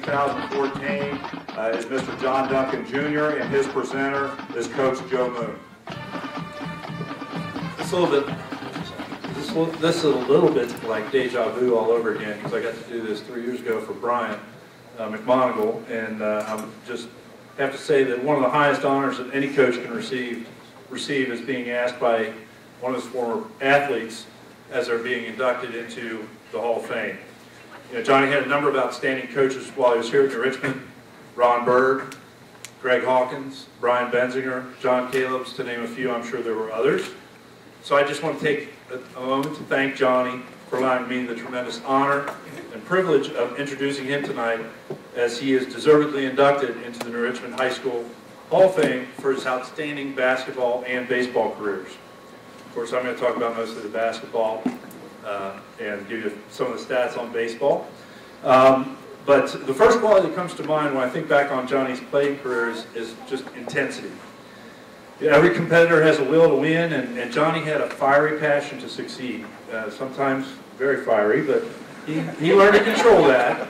2014 uh, is Mr. John Duncan Jr., and his presenter is Coach Joe Moon. It's a little bit, this, this is a little bit like deja vu all over again, because I got to do this three years ago for Brian uh, McMonigal, and uh, I'm just, have to say that one of the highest honors that any coach can receive, receive is being asked by one of his former athletes as they're being inducted into the Hall of Fame. You know, Johnny had a number of outstanding coaches while he was here at New Richmond, Ron Bird, Greg Hawkins, Brian Benzinger, John Calebs, to name a few, I'm sure there were others. So I just want to take a a moment to thank Johnny for allowing me the tremendous honor and privilege of introducing him tonight as he is deservedly inducted into the New Richmond High School Hall of Fame for his outstanding basketball and baseball careers. Of course, I'm going to talk about mostly the basketball uh, and give you some of the stats on baseball. Um, But the first quality that comes to mind when I think back on Johnny's playing career is, is just intensity. Every competitor has a will to win, and, and Johnny had a fiery passion to succeed. Uh, sometimes very fiery, but he, he learned to control that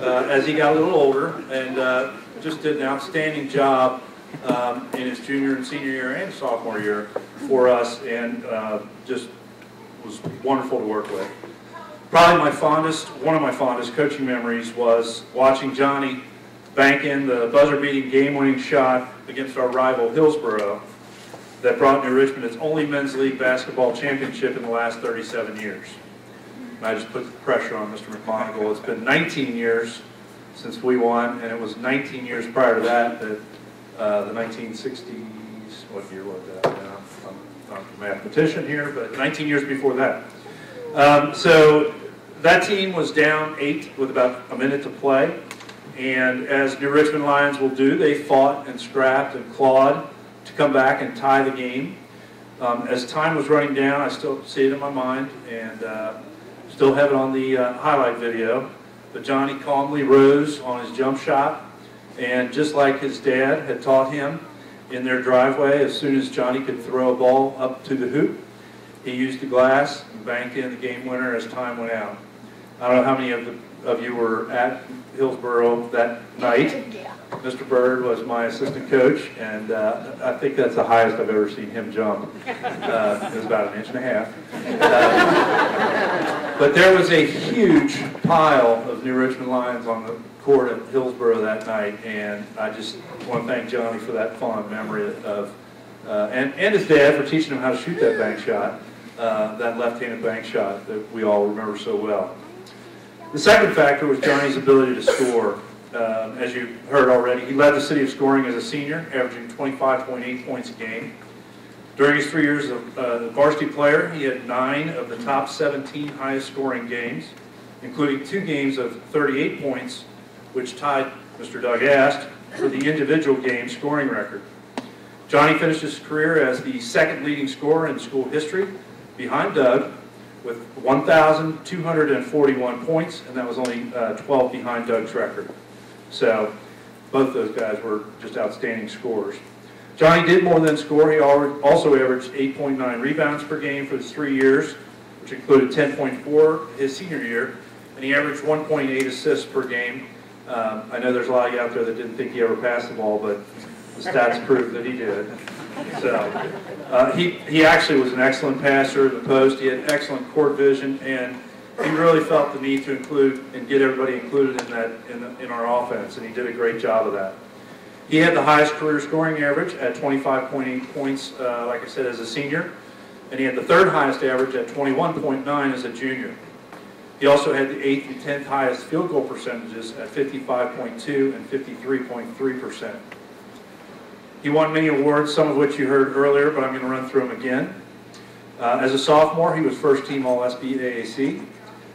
uh, as he got a little older, and uh, just did an outstanding job um, in his junior and senior year and sophomore year for us, and uh, just was wonderful to work with. Probably my fondest, one of my fondest coaching memories was watching Johnny bank in the buzzer-beating game-winning shot against our rival Hillsboro that brought New Richmond its only men's league basketball championship in the last 37 years. And I just put the pressure on Mr. McMonigal. It's been 19 years since we won, and it was 19 years prior to that that uh, the 1960s, what year was that? Not a mathematician here, but 19 years before that. Um, so that team was down eight with about a minute to play. And as New Richmond Lions will do, they fought and scrapped and clawed to come back and tie the game. Um, as time was running down, I still see it in my mind and uh, still have it on the uh, highlight video. But Johnny calmly rose on his jump shot. And just like his dad had taught him in their driveway, as soon as Johnny could throw a ball up to the hoop, he used the glass and banked in the game winner as time went out. I don't know how many of, the, of you were at Hillsboro that night. Mr. Bird was my assistant coach, and uh, I think that's the highest I've ever seen him jump. Uh, it was about an inch and a half. Uh, but there was a huge pile of New Richmond Lions on the court at Hillsboro that night, and I just want to thank Johnny for that fond memory of, uh, and, and his dad for teaching him how to shoot that bank shot, uh, that left-handed bank shot that we all remember so well. The second factor was Johnny's ability to score. Um, as you heard already, he led the city of scoring as a senior, averaging 25.8 points a game. During his three years of uh, varsity player, he had nine of the top 17 highest scoring games, including two games of 38 points, which tied Mr. Doug Ast for the individual game scoring record. Johnny finished his career as the second leading scorer in school history, behind Doug, with 1,241 points, and that was only uh, 12 behind Doug's record. So both those guys were just outstanding scorers. Johnny did more than score. He also averaged 8.9 rebounds per game for his three years, which included 10.4 his senior year, and he averaged 1.8 assists per game. Um, I know there's a lot of you out there that didn't think he ever passed the ball, but the stats prove that he did. So uh, he, he actually was an excellent passer at the post. He had excellent court vision, and he really felt the need to include and get everybody included in that in, the, in our offense, and he did a great job of that. He had the highest career scoring average at 25.8 points, uh, like I said, as a senior, and he had the third highest average at 21.9 as a junior. He also had the eighth and tenth highest field goal percentages at 55.2 and 53.3 percent. He won many awards, some of which you heard earlier, but I'm going to run through them again. Uh, as a sophomore, he was first team All SBAAC.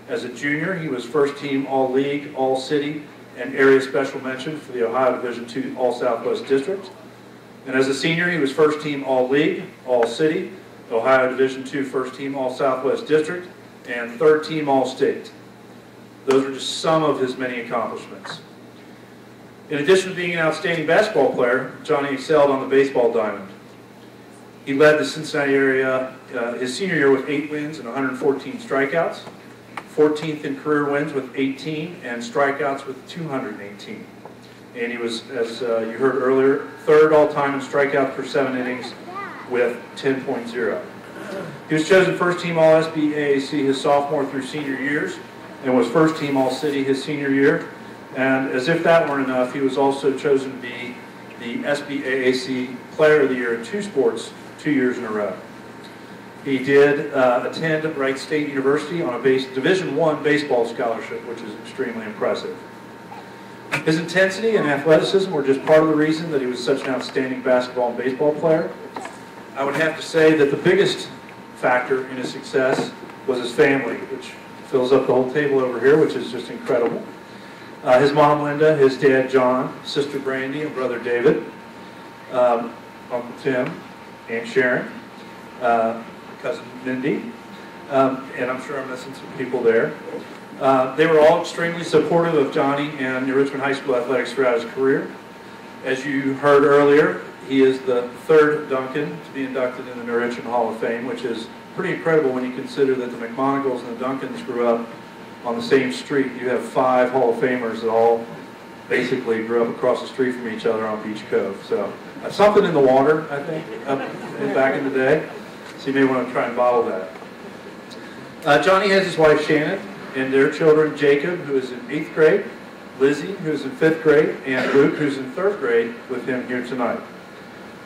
As a junior, he was first team All League, All City, and Area Special Mention for the Ohio Division II All Southwest District. And as a senior, he was first team All League, All City, Ohio Division II First Team All Southwest District, and third team All State. Those are just some of his many accomplishments. In addition to being an outstanding basketball player, Johnny excelled on the baseball diamond. He led the Cincinnati area uh, his senior year with eight wins and 114 strikeouts. 14th in career wins with 18, and strikeouts with 218. And he was, as uh, you heard earlier, third all-time in strikeouts per seven innings with 10.0. He was chosen first team All SBAAC his sophomore through senior years and was first team All City his senior year. And as if that weren't enough, he was also chosen to be the SBAAC Player of the Year in two sports two years in a row. He did uh, attend Wright State University on a base, Division One baseball scholarship, which is extremely impressive. His intensity and athleticism were just part of the reason that he was such an outstanding basketball and baseball player. I would have to say that the biggest factor in his success was his family, which fills up the whole table over here, which is just incredible. Uh, his mom, Linda, his dad, John, sister Brandy, and brother David, um, Uncle Tim, Aunt Sharon, uh, cousin Mindy, um, and I'm sure I'm missing some people there. Uh, they were all extremely supportive of Johnny and New Richmond High School athletics throughout his career. As you heard earlier, he is the third Duncan to be inducted in the Richmond Hall of Fame, which is pretty incredible when you consider that the McMonagles and the Duncans grew up on the same street. You have five Hall of Famers that all basically grew up across the street from each other on Beach Cove. So uh, something in the water, I think, up back in the day. So you may want to try and bottle that. Uh, Johnny has his wife Shannon and their children Jacob, who is in eighth grade, Lizzie, who's in fifth grade, and Luke, who's in third grade, with him here tonight.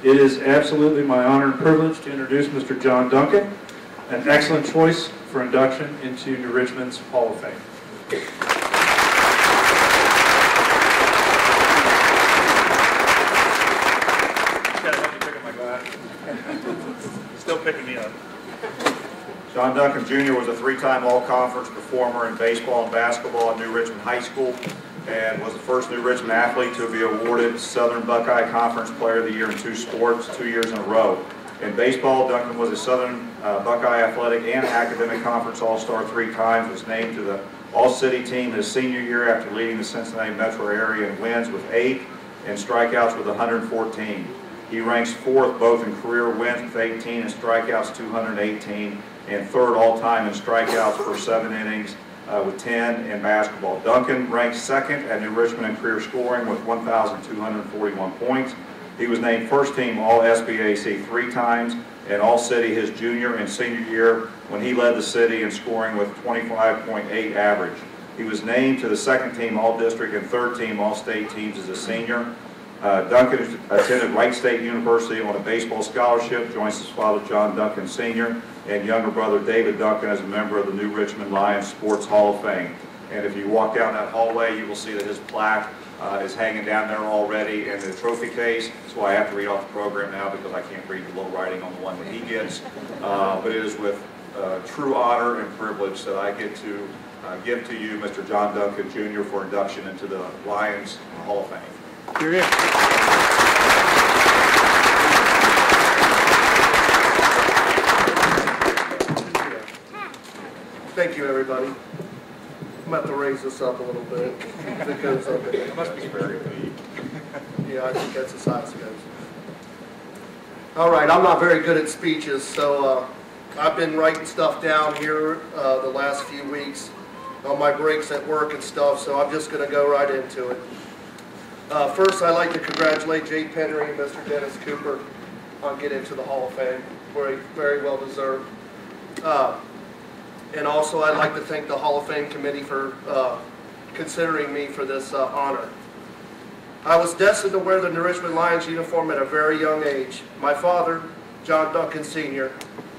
It is absolutely my honor and privilege to introduce Mr. John Duncan, an excellent choice for induction into New Richmond's Hall of Fame. Gotta help me pick up my glasses. Still picking me up. John Duncan Jr. was a three-time All-Conference performer in baseball and basketball at New Richmond High School and was the first New Richmond athlete to be awarded Southern Buckeye Conference Player of the Year in two sports, two years in a row. In baseball, Duncan was a Southern uh, Buckeye Athletic and Academic Conference All-Star three times, was named to the All-City team his senior year after leading the Cincinnati metro area in wins with eight and strikeouts with 114. He ranks fourth both in career wins with 18 and strikeouts 218, and third all-time in strikeouts for seven innings uh, with 10 in basketball. Duncan ranks second at New Richmond in career scoring with 1,241 points. He was named first team All-SBAC three times and All-City his junior and senior year when he led the city in scoring with 25.8 average. He was named to the second team All-District and third team All-State teams as a senior. Uh, Duncan attended Wright State University on a baseball scholarship, joins his father John Duncan Sr. and younger brother David Duncan as a member of the New Richmond Lions Sports Hall of Fame. And if you walk down that hallway, you will see that his plaque uh, is hanging down there already in the trophy case. That's why I have to read off the program now because I can't read the little writing on the one that he gets. Uh, but it is with uh, true honor and privilege that I get to uh, give to you Mr. John Duncan Jr. for induction into the Lions Hall of Fame. You're in. Thank you, everybody. I'm about to raise this up a little bit. If it it- It must be very deep. yeah, I think that's as high as it goes. All right, I'm not very good at speeches, so uh, I've been writing stuff down here uh, the last few weeks on my breaks at work and stuff, so I'm just going to go right into it. Uh, First, I'd like to congratulate Jay Penry and Mr. Dennis Cooper on getting into the Hall of Fame. Very, very well deserved. Uh, And also, I'd like to thank the Hall of Fame Committee for uh, considering me for this uh, honor. I was destined to wear the New Richmond Lions uniform at a very young age. My father, John Duncan Sr.,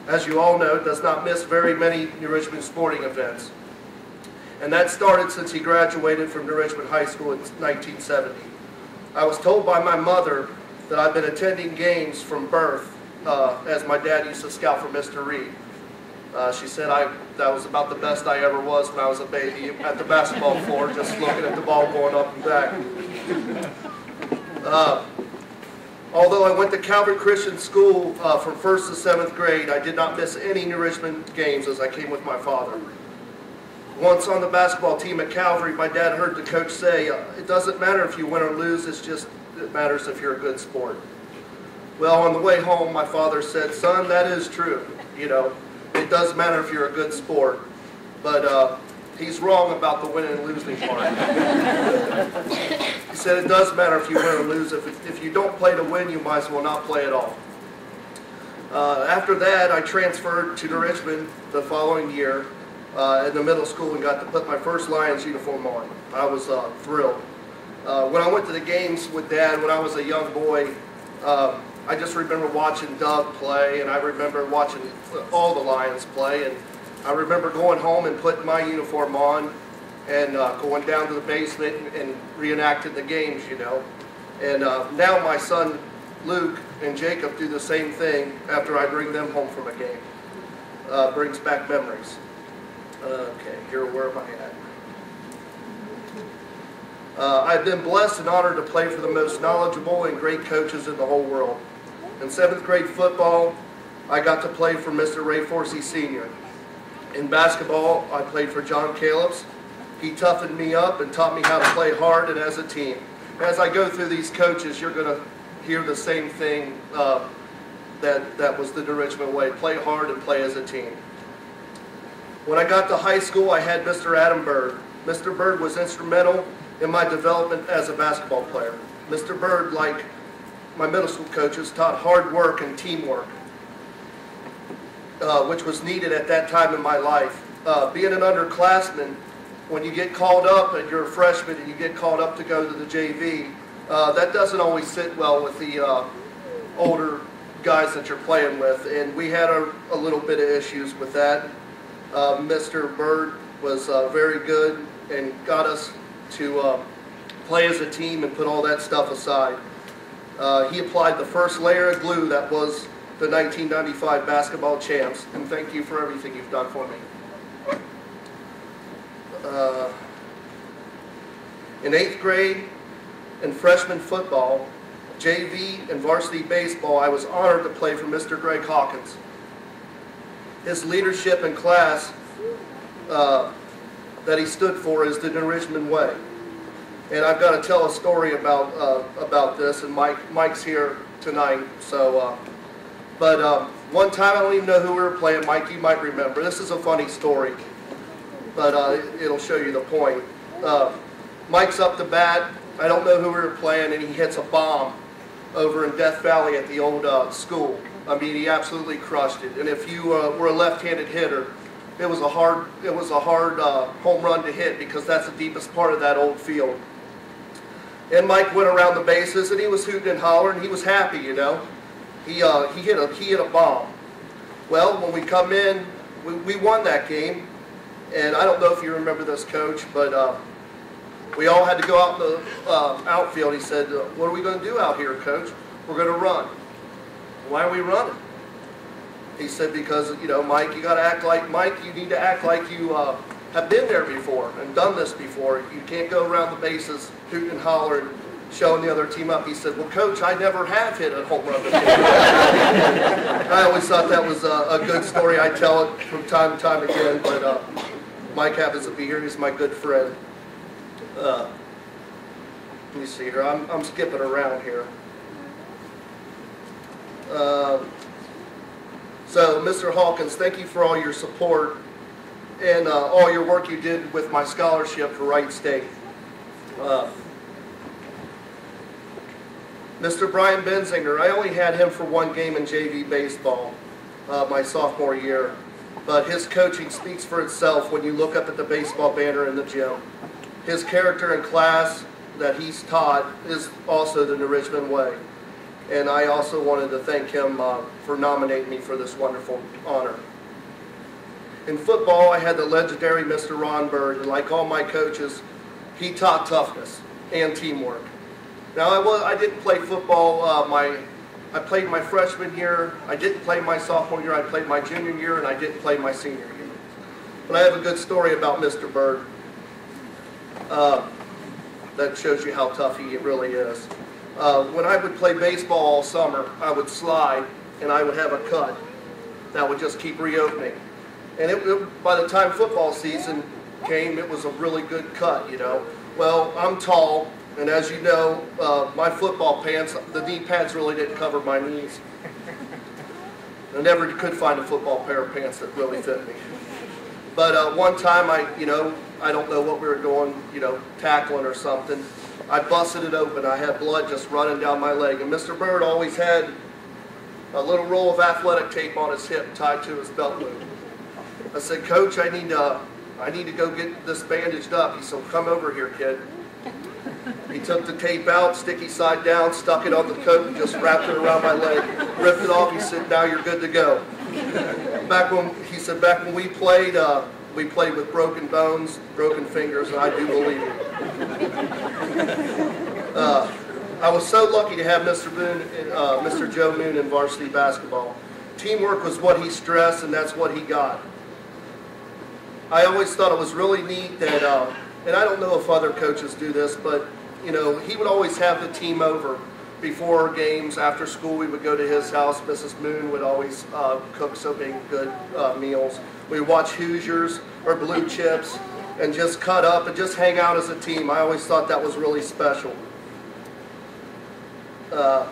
as you all know, does not miss very many New Richmond sporting events. And that started since he graduated from New Richmond High School in 1970. I was told by my mother that I've been attending games from birth, uh, as my dad used to scout for Mr. Reed. Uh, she said I that was about the best I ever was when I was a baby at the basketball floor, just looking at the ball going up and back. Uh, although I went to Calvary Christian School uh, from first to seventh grade, I did not miss any New Richmond games as I came with my father. Once on the basketball team at Calvary, my dad heard the coach say, uh, "It doesn't matter if you win or lose. It's just it matters if you're a good sport." Well, on the way home, my father said, "Son, that is true. You know, it does matter if you're a good sport, but uh, He's wrong about the winning and losing part. He said it does matter if you win or lose. If, if you don't play to win, you might as well not play at all. Uh, after that, I transferred to New Richmond the following year uh, in the middle school and got to put my first Lions uniform on. I was uh, thrilled. Uh, when I went to the games with Dad when I was a young boy, um, I just remember watching Doug play, and I remember watching all the Lions play, and I remember going home and putting my uniform on and uh, going down to the basement and, and reenacting the games, you know. And uh, now my son Luke and Jacob do the same thing after I bring them home from a game. Uh, brings back memories. Okay, here, where am I at? Uh, I've been blessed and honored to play for the most knowledgeable and great coaches in the whole world. In seventh grade football, I got to play for Mr. Ray Forsey Sr. In basketball, I played for John Calebs. He toughened me up and taught me how to play hard and as a team. As I go through these coaches, you're going to hear the same thing uh, that, that was the New Richmond way. Play hard and play as a team. When I got to high school, I had Mr. Adam Bird. Mr. Bird was instrumental in my development as a basketball player. Mr. Bird, like my middle school coaches, taught hard work and teamwork, uh, which was needed at that time in my life. Uh, being an underclassman, when you get called up and you're a freshman and you get called up to go to the JV, uh, that doesn't always sit well with the uh, older guys that you're playing with, and we had a, a little bit of issues with that. Uh, Mr. Bird was uh, very good and got us to play as a team and put all that stuff aside. Uh, he applied the first layer of glue that was the 1995 basketball champs, and thank you for everything you've done for me. Uh, in eighth grade and freshman football, JV and varsity baseball, I was honored to play for Mr. Greg Hawkins. His leadership in class uh, that he stood for is the New Richmond way. And I've got to tell a story about uh, about this, and Mike Mike's here tonight. So, uh, but um, one time I don't even know who we were playing. Mike, you might remember. This is a funny story, but uh, it'll show you the point. Uh, Mike's up to bat. I don't know who we were playing, and he hits a bomb over in Death Valley at the old uh, school. I mean, he absolutely crushed it. And if you uh, were a left-handed hitter, it was a hard it was a hard home run to hit because that's the deepest part of that old field. And Mike went around the bases and he was hooting and hollering. He was happy, you know. He uh, he hit a he hit a bomb. Well, when we come in, we, we won that game, and I don't know if you remember this, Coach, but uh, we all had to go out in the uh, outfield. He said, uh, "What are we going to do out here, Coach? We're going to run." Why are we running? He said, because, you know, Mike, you got to act like, Mike, you need to act like you uh, have been there before and done this before. You can't go around the bases hooting and hollering, showing the other team up. He said, well, coach, I never have hit a home run before. I always thought that was a, a, good story. I tell it from time to time again, but uh, Mike happens to be here. He's my good friend. Uh, let me see here. I'm, I'm skipping around here. Uh, so, Mr. Hawkins, thank you for all your support and uh, all your work you did with my scholarship for Wright State. Uh, Mr. Brian Benzinger, I only had him for one game in JV baseball uh, my sophomore year, but his coaching speaks for itself when you look up at the baseball banner in the gym. His character and class that he's taught is also the New Richmond way and I also wanted to thank him uh, for nominating me for this wonderful honor. In football, I had the legendary Mr. Ron Bird, and like all my coaches, he taught toughness and teamwork. Now, I, was, I didn't play football uh, my I played my freshman year, I didn't play my sophomore year, I played my junior year, and I didn't play my senior year. But I have a good story about Mr. Bird uh, that shows you how tough he really is. Uh, when I would play baseball all summer, I would slide and I would have a cut that would just keep reopening. And it, it, by the time football season came, it was a really good cut, you know. Well, I'm tall, and as you know, uh, my football pants, the knee pads really didn't cover my knees. I never could find a football pair of pants that really fit me. But uh, one time, I, you know, I don't know what we were doing, you know, tackling or something. I busted it open. I had blood just running down my leg. And Mr. Bird always had a little roll of athletic tape on his hip tied to his belt loop. I said, Coach, I need to, I need to go get this bandaged up. He said, come over here, kid. He took the tape out, sticky side down, stuck it on the coat, and just wrapped it around my leg, ripped it off. He said, now you're good to go. Back when, he said, back when we played, uh, we played with broken bones, broken fingers, and I do believe it. Uh, I was so lucky to have Mr. Moon, uh, Mr. Joe Moon in varsity basketball. Teamwork was what he stressed, and that's what he got. I always thought it was really neat that, uh, and I don't know if other coaches do this, but you know, he would always have the team over before games. After school, we would go to his house. Mrs. Moon would always uh, cook so big good uh, meals. We watch Hoosiers or Blue Chips and just cut up and just hang out as a team. I always thought that was really special. Uh,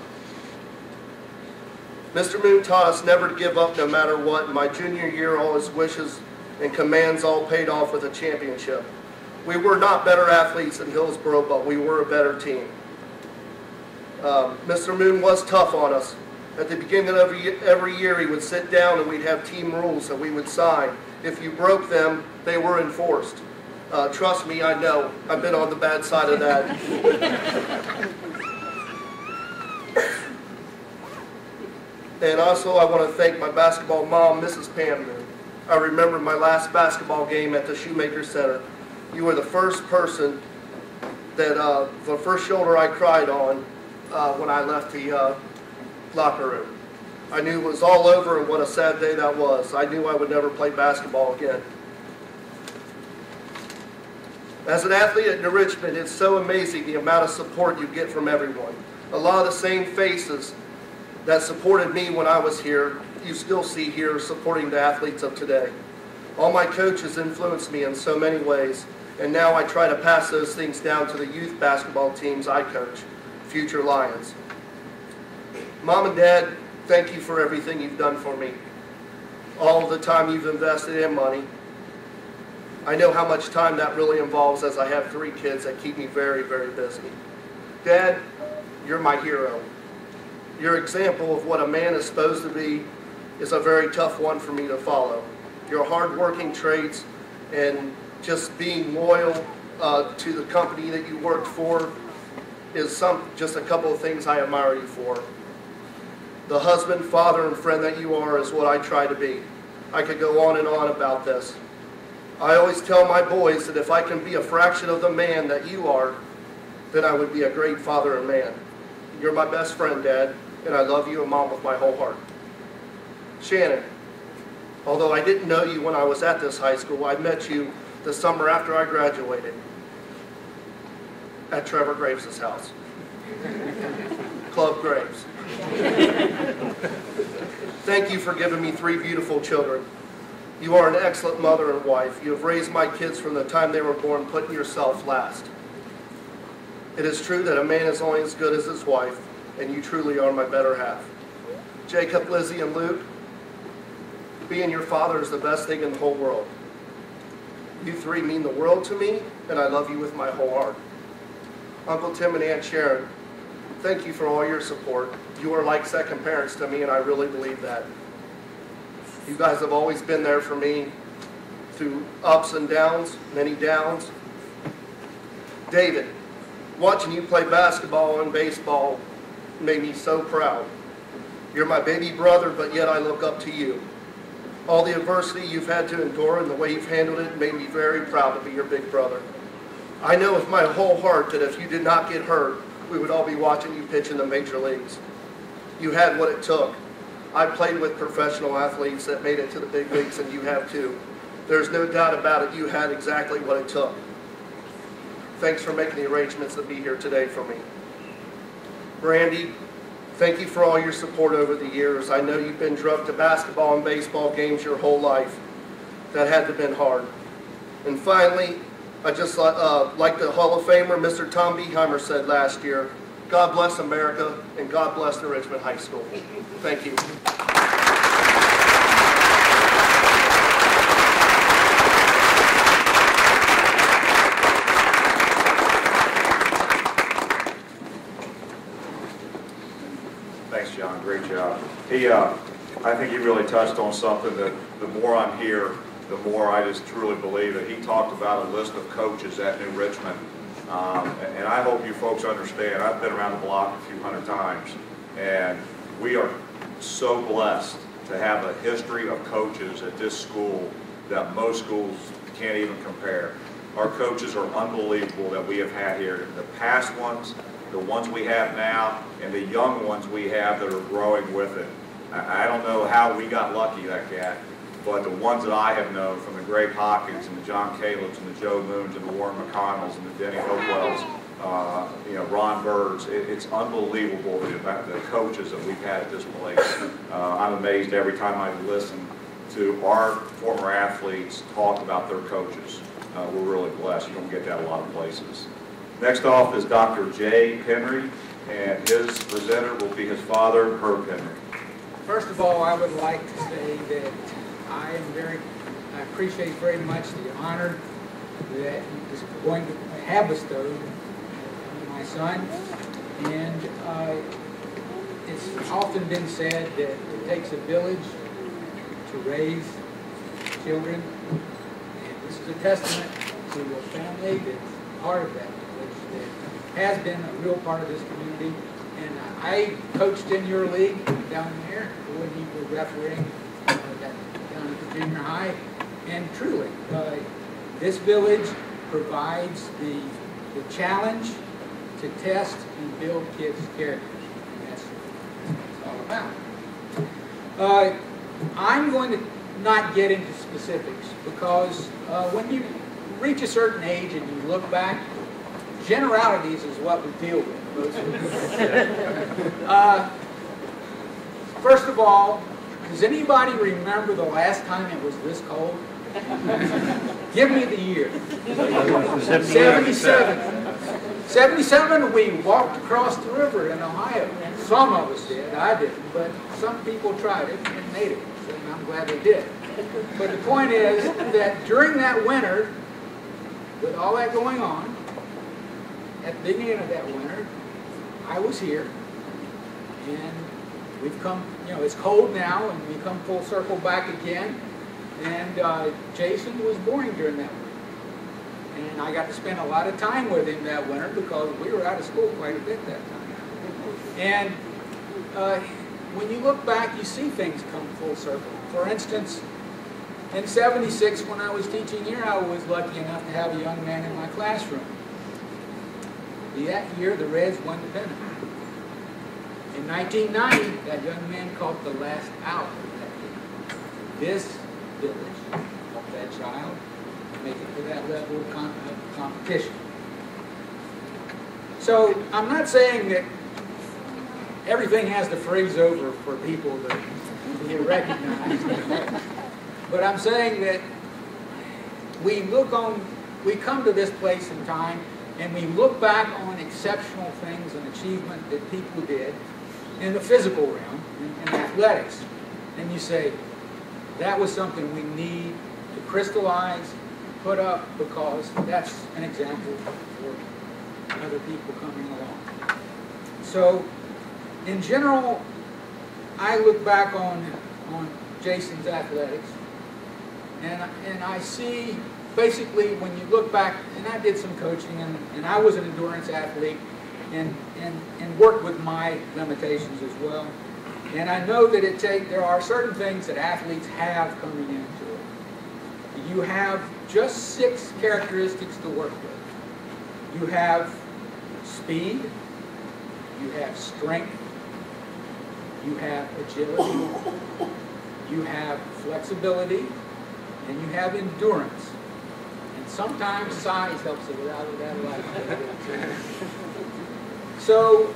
Mr. Moon taught us never to give up no matter what. In my junior year, all his wishes and commands all paid off with a championship. We were not better athletes than Hillsboro, but we were a better team. Um, Mr. Moon was tough on us. At the beginning of every, year, he would sit down and we'd have team rules that we would sign. If you broke them, they were enforced. Uh, trust me, I know. I've been on the bad side of that. and also, I want to thank my basketball mom, Mrs. Pam Moon. I remember my last basketball game at the Shoemaker Center. You were the first person that, uh, the first shoulder I cried on uh, when I left the uh, locker room. I knew it was all over and what a sad day that was. I knew I would never play basketball again. As an athlete at New Richmond, it's so amazing the amount of support you get from everyone. A lot of the same faces that supported me when I was here, you still see here supporting the athletes of today. All my coaches influenced me in so many ways, and now I try to pass those things down to the youth basketball teams I coach, future Lions. Mom and Dad, thank you for everything you've done for me. All the time you've invested in money. I know how much time that really involves as I have three kids that keep me very, very busy. Dad, you're my hero. Your example of what a man is supposed to be is a very tough one for me to follow. Your hardworking traits and just being loyal uh, to the company that you worked for is some just a couple of things I admire you for. The husband, father, and friend that you are is what I try to be. I could go on and on about this. I always tell my boys that if I can be a fraction of the man that you are, then I would be a great father and man. You're my best friend, Dad, and I love you and Mom with my whole heart. Shannon, although I didn't know you when I was at this high school, I met you the summer after I graduated at Trevor Graves' house. Club Graves. Thank you for giving me three beautiful children. You are an excellent mother and wife. You have raised my kids from the time they were born, putting yourself last. It is true that a man is only as good as his wife, and you truly are my better half. Jacob, Lizzie, and Luke, being your father is the best thing in the whole world. You three mean the world to me, and I love you with my whole heart. Uncle Tim and Aunt Sharon, thank you for all your support. You are like second parents to me, and I really believe that. You guys have always been there for me through ups and downs, many downs. David, watching you play basketball and baseball made me so proud. You're my baby brother, but yet I look up to you. All the adversity you've had to endure and the way you've handled it made me very proud to be your big brother. I know with my whole heart that if you did not get hurt, we would all be watching you pitch in the major leagues. You had what it took. I played with professional athletes that made it to the big leagues, and you have too. There's no doubt about it, you had exactly what it took. Thanks for making the arrangements to be here today for me. Brandy, thank you for all your support over the years. I know you've been drugged to basketball and baseball games your whole life. That had to have been hard. And finally, I just uh, like the Hall of Famer, Mr. Tom Beheimer said last year, God bless America and God bless the Richmond High School. Thank you. Thanks, John, great job. He, uh, I think he really touched on something that the more I'm here, the more I just truly believe it. He talked about a list of coaches at New Richmond. Um, and I hope you folks understand, I've been around the block a few hundred times, and we are so blessed to have a history of coaches at this school that most schools can't even compare. Our coaches are unbelievable that we have had here. The past ones, the ones we have now, and the young ones we have that are growing with it. I, I don't know how we got lucky that cat, but the ones that I have known, from the Greg Hawkins and the John Caleb's and the Joe Moons and the Warren McConnells and the Denny Hopewells, uh, you know, Ron Birds, it, it's unbelievable the the coaches that we've had at this place. Uh, I'm amazed every time I listen to our former athletes talk about their coaches. Uh, we're really blessed. You don't get that a lot of places. Next off is Dr. Jay Penry, and his presenter will be his father, Herb Penry. First of all, I would like to say that I am very, I appreciate very much the honor that is going to have bestowed on my son. And uh, it's often been said that it takes a village to raise children. And this is a testament to a family that's part of that village, that has been a real part of this community. I coached in your league down there when you were refereeing uh, down at the junior high. And truly, uh, this village provides the, the challenge to test and build kids' characters. And that's what it's all about. Uh, I'm going to not get into specifics because uh, when you reach a certain age and you look back, generalities is what we deal with. Uh, First of all, does anybody remember the last time it was this cold? Give me the year. 77. 77, we walked across the river in Ohio. Some of us did, I didn't, but some people tried it and made it, and I'm glad they did. But the point is that during that winter, with all that going on, at the beginning of that winter, I was here, and we've come, you know, it's cold now, and we come full circle back again, and uh, Jason was born during that winter. And I got to spend a lot of time with him that winter because we were out of school quite a bit that time. And uh, when you look back, you see things come full circle. For instance, in 76, when I was teaching here, I was lucky enough to have a young man in my classroom. That year, the Reds won the pennant. In 1990, that young man caught the last out of that game. This village helped that child make it to that level of com- of competition. So I'm not saying that everything has to freeze over for people to be recognized. But I'm saying that we look on, we come to this place in time and we look back on exceptional things and achievement that people did in the physical realm, in, in athletics. And you say, that was something we need to crystallize, put up, because that's an example for other people coming along. So, in general, I look back on, on Jason's athletics, and, and I see, basically, when you look back, and I did some coaching, and, and I was an endurance athlete, and, and, and worked with my limitations as well. And I know that it take, there are certain things that athletes have coming into it. You have just six characteristics to work with. You have speed, you have strength, you have agility, you have flexibility, and you have endurance. Sometimes size helps it out of that lot. So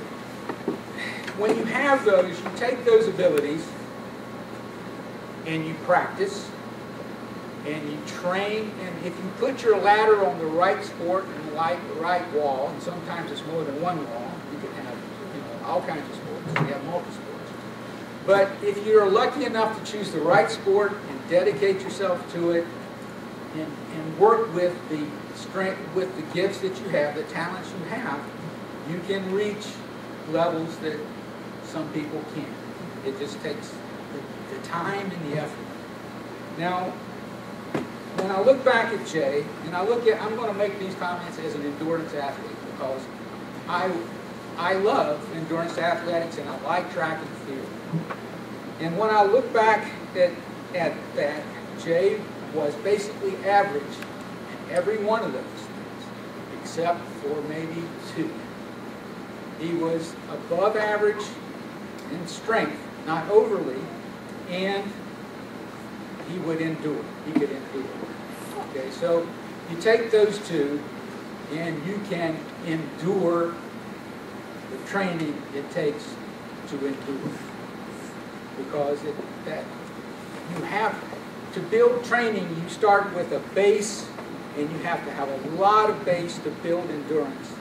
when you have those, you take those abilities and you practice and you train. And if you put your ladder on the right sport and the right, the right wall, and sometimes it's more than one wall, you can have you know, all kinds of sports. We have multi sports. But if you're lucky enough to choose the right sport and dedicate yourself to it and, and work with the strength, with the gifts that you have, the talents you have, you can reach levels that some people can't. It just takes the, the time and the effort. Now, when I look back at Jay, and I look at, I'm going to make these comments as an endurance athlete because I, I love endurance athletics and I like track and field. And when I look back at, at that, Jay was basically average in every one of those things, except for maybe two. He was above average in strength, not overly, and he would endure. He could endure. Okay, so you take those two, and you can endure the training it takes to endure. Because it, that you have to build training, you start with a base, and you have to have a lot of base to build endurance.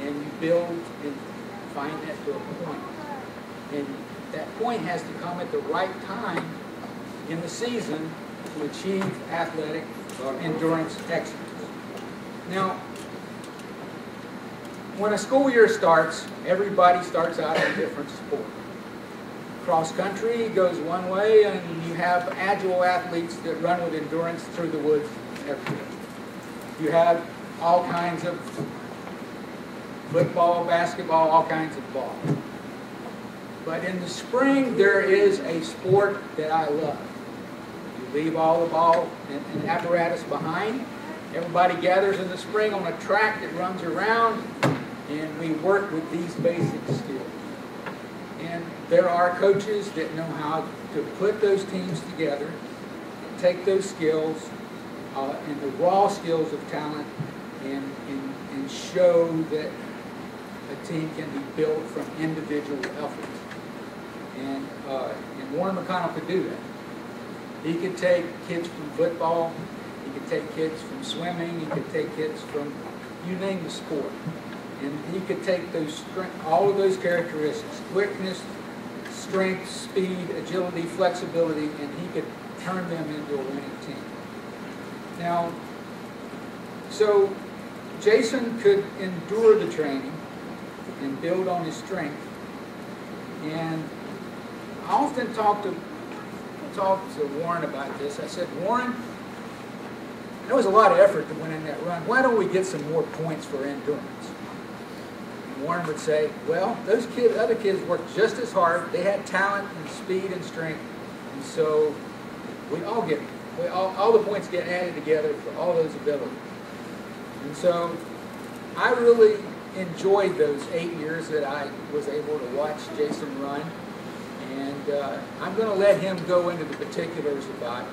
And you build and find that to a point. And that point has to come at the right time in the season to achieve athletic or endurance excellence. Now, when a school year starts, everybody starts out in a different sport. Cross country goes one way, and you have agile athletes that run with endurance through the woods every day. You have all kinds of football, basketball, all kinds of ball. But in the spring, there is a sport that I love. You leave all the ball and, and apparatus behind. Everybody gathers in the spring on a track that runs around, and we work with these basic skills. There are coaches that know how to put those teams together, take those skills uh, and the raw skills of talent and, and, and show that a team can be built from individual efforts. And, uh, and Warren McConnell could do that. He could take kids from football, he could take kids from swimming, he could take kids from, you name the sport. And he could take those, all of those characteristics, quickness, strength, speed, agility, flexibility, and he could turn them into a winning team. Now, so Jason could endure the training and build on his strength. And I often talk to talk to Warren about this. I said, Warren, there was a lot of effort that went in that run. Why don't we get some more points for endurance? Warren would say, well, those kids, other kids worked just as hard. They had talent and speed and strength. And so we all get, we all, all the points get added together for all those abilities. And so I really enjoyed those eight years that I was able to watch Jason run. And uh, I'm going to let him go into the particulars about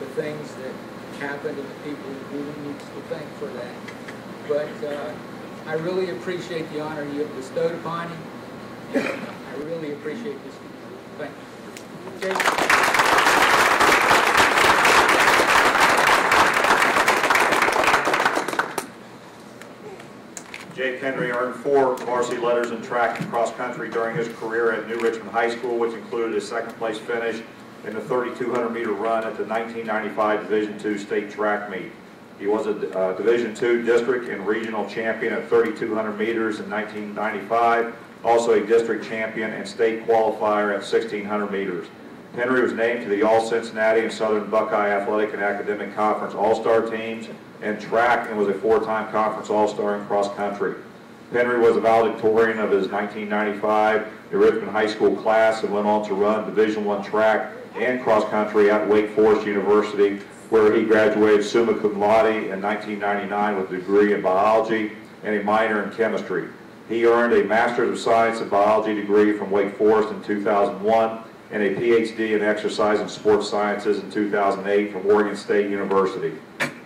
the things that happened and the people who he needs to thank for that. But uh, I really appreciate the honor you have bestowed upon. And I really appreciate this. Thank you. Jason? Jake Penry earned four varsity letters in track and cross country during his career at New Richmond High School, which included a second place finish in the 3,200 meter run at the 1995 Division II state track meet. He was a uh, Division II district and regional champion at 3,200 meters in 1995, also a district champion and state qualifier at 1,600 meters. Penry was named to the All-Cincinnati and Southern Buckeye Athletic and Academic Conference All-Star teams and track and was a four-time conference All-Star in cross country. Penry was a valedictorian of his 1995 New Richmond High School class and went on to run Division I track and cross country at Wake Forest University, where he graduated summa cum laude in 1999 with a degree in biology and a minor in chemistry. He earned a Master's of Science in Biology degree from Wake Forest in 2001 and a PhD in Exercise and Sports Sciences in 2008 from Oregon State University.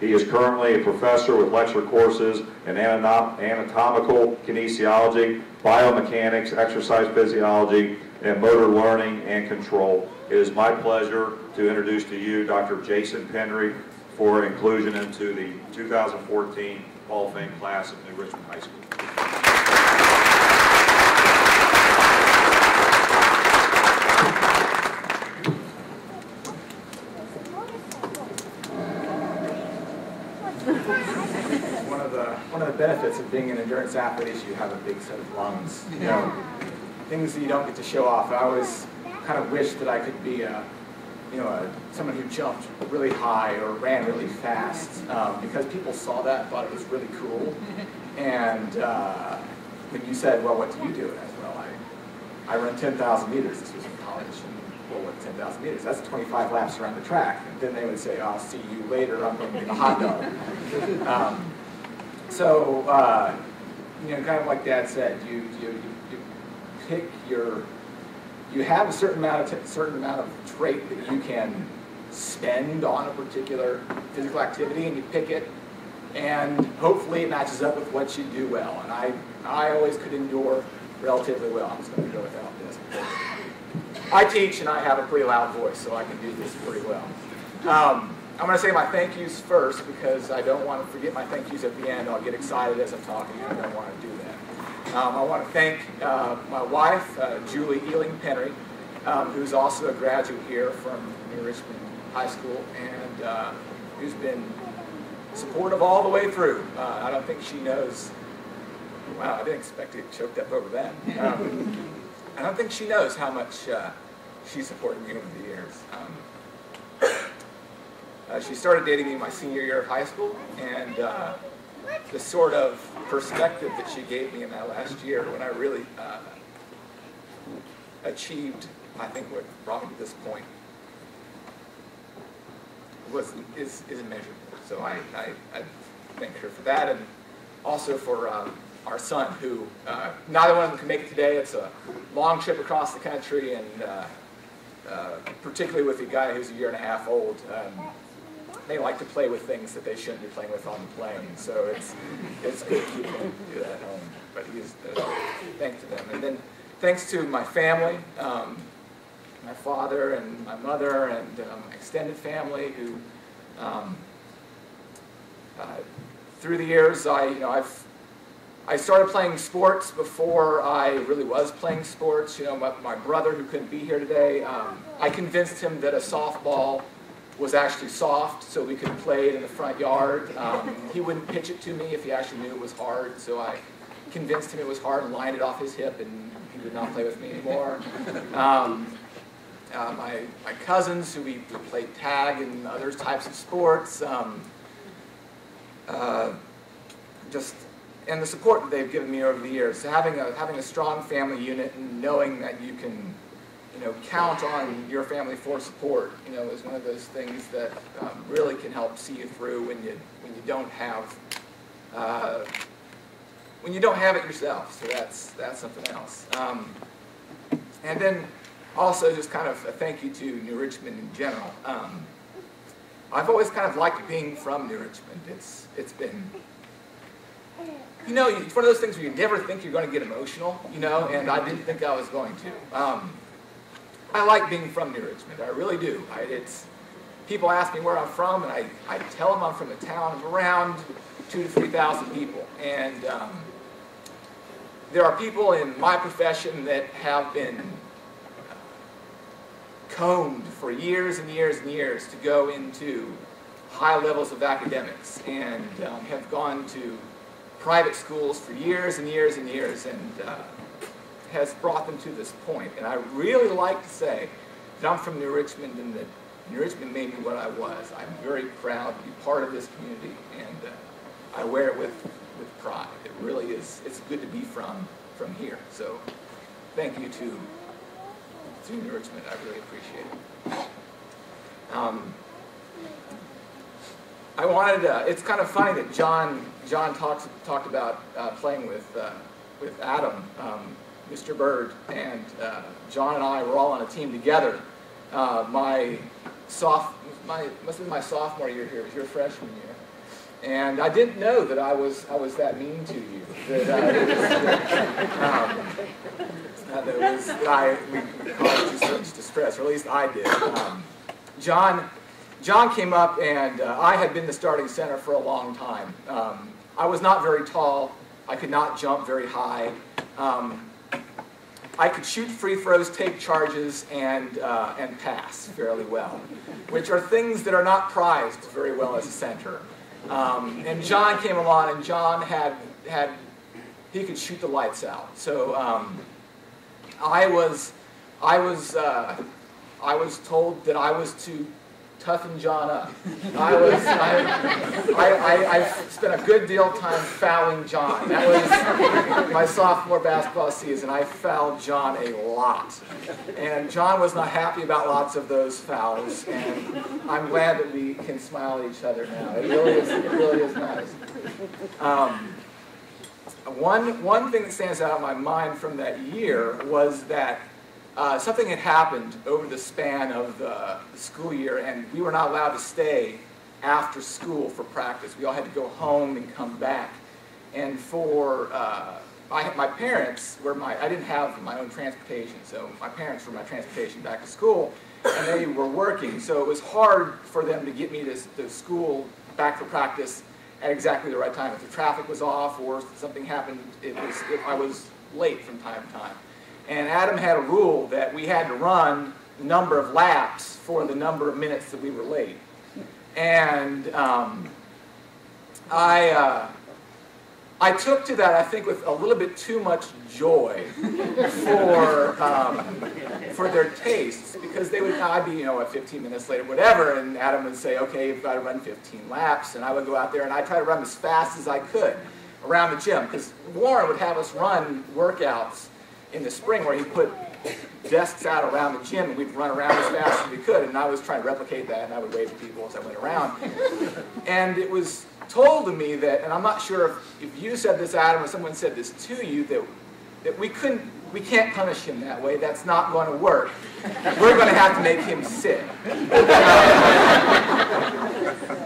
He is currently a professor with lecture courses in anatomical kinesiology, biomechanics, exercise physiology, and motor learning and control. It is my pleasure to introduce to you Dr. Jason Penry for inclusion into the 2014 Hall of Fame class of New Richmond High School. one of the one of the benefits of being an endurance athlete is you have a big set of lungs. You know, things that you don't get to show off. I always kind of wish that I could be a, you know, a, someone who jumped really high or ran really fast um, because people saw that thought it was really cool. And uh, when you said, well, what do you do? And I said, well, I, I run 10,000 meters. This was in college. And, well, what 10,000 meters? That's 25 laps around the track. And then they would say, I'll see you later. I'm going to make a hot dog. um, so, uh, you know, kind of like Dad said, you, you, you, you pick your, you have a certain amount of, certain amount of trait that you can spend on a particular physical activity and you pick it and hopefully it matches up with what you do well. And I, I always could endure relatively well. I'm just going to go without this. I teach and I have a pretty loud voice, so I can do this pretty well. Um, I'm going to say my thank yous first because I don't want to forget my thank yous at the end. I'll get excited as I'm talking and I don't want to do that. Um, I want to thank uh, my wife, uh, Julie Ealing Penry, um, who's also a graduate here from New Richmond High School and uh, who's been supportive all the way through. Uh, I don't think she knows, wow, I didn't expect to get choked up over that. Um, I don't think she knows how much uh, she supported me over the years. Um, uh, she started dating me my senior year of high school, and the sort of perspective that she gave me in that last year when I really uh, achieved, I think, what brought me to this point was is, is immeasurable. So I, I, I thank her for that, and also for um, our son, who uh, neither one of them can make it today. It's a long trip across the country, and uh, uh, particularly with a guy who's a year and a half old, um, they like to play with things that they shouldn't be playing with on the plane. So it's it's good to keep them do that at home. But he's uh, thanks to them, and then thanks to my family. Um, my father and my mother and um, extended family who um, uh, through the years I you know I've I started playing sports before I really was playing sports. You know, my, my brother who couldn't be here today, um, I convinced him that a softball was actually soft, so we could play it in the front yard. Um, he wouldn't pitch it to me if he actually knew it was hard, so I convinced him it was hard and lined it off his hip, and he would not play with me anymore. Um, uh, my, my cousins who we, we played tag and other types of sports. Um, uh, just and the support that they've given me over the years. So Having a having a strong family unit and knowing that you can, you know, count on your family for support, you know, is one of those things that um, really can help see you through when you when you don't have uh, when you don't have it yourself. So that's that's something else. Um, and then also just kind of a thank you to New Richmond in general. Um, I've always kind of liked being from New Richmond. It's it's been you know, it's one of those things where you never think you're going to get emotional, you know, and I didn't think I was going to. Um, I like being from New Richmond. I really do. I, it's people ask me where I'm from, and I, I tell them I'm from a town of around two to three thousand people, and um, there are people in my profession that have been combed for years and years and years to go into high levels of academics and um, have gone to private schools for years and years and years and uh, has brought them to this point. And I really like to say that I'm from New Richmond and that New Richmond made me what I was. I'm very proud to be part of this community and uh, I wear it with, with pride. It really is, it's good to be from, from here. So thank you to, to New Richmond. I really appreciate it. Um, I wanted, uh, it's kind of funny that John, John talks, talked about uh, playing with, uh, with Adam, um, Mr. Bird, and uh, John and I were all on a team together. Uh, my soft, my, must have been my sophomore year here, it was your freshman year. And I didn't know that I was, I was that mean to you. That, it was, um, that was, I, we caused you such distress, or at least I did. Um, John, John came up and uh, I had been the starting center for a long time. Um, I was not very tall. I could not jump very high. Um, I could shoot free throws, take charges, and, uh, and pass fairly well, which are things that are not prized very well as a center. Um, and John came along, and John had, had he could shoot the lights out. So um, I was, I was, uh, I was told that I was to toughen John up. I was, I, I, I, spent a good deal of time fouling John. That was my sophomore basketball season. I fouled John a lot. And John was not happy about lots of those fouls. And I'm glad that we can smile at each other now. It really is, it really is nice. Um, one, one thing that stands out in my mind from that year was that uh, something had happened over the span of the school year, and we were not allowed to stay after school for practice. We all had to go home and come back. And for uh, my, my parents were my, I didn't have my own transportation, so my parents were my transportation back to school, and they were working, so it was hard for them to get me to, to school back for practice at exactly the right time. If the traffic was off or something happened, it was, it, I was late from time to time. And Adam had a rule that we had to run the number of laps for the number of minutes that we were late. And um, I, uh, I took to that, I think, with a little bit too much joy for, um, for their tastes, because they would, I'd be, you know, what, 15 minutes late or whatever, and Adam would say, okay, you've got to run 15 laps, and I would go out there and I'd try to run as fast as I could around the gym, because Warren would have us run workouts in the spring where he put desks out around the gym and we'd run around as fast as we could and I was trying to replicate that and I would wave to people as I went around. And it was told to me that, and I'm not sure if, if you said this, Adam, or someone said this to you, that, that we couldn't, we can't punish him that way. That's not going to work. We're going to have to make him sit.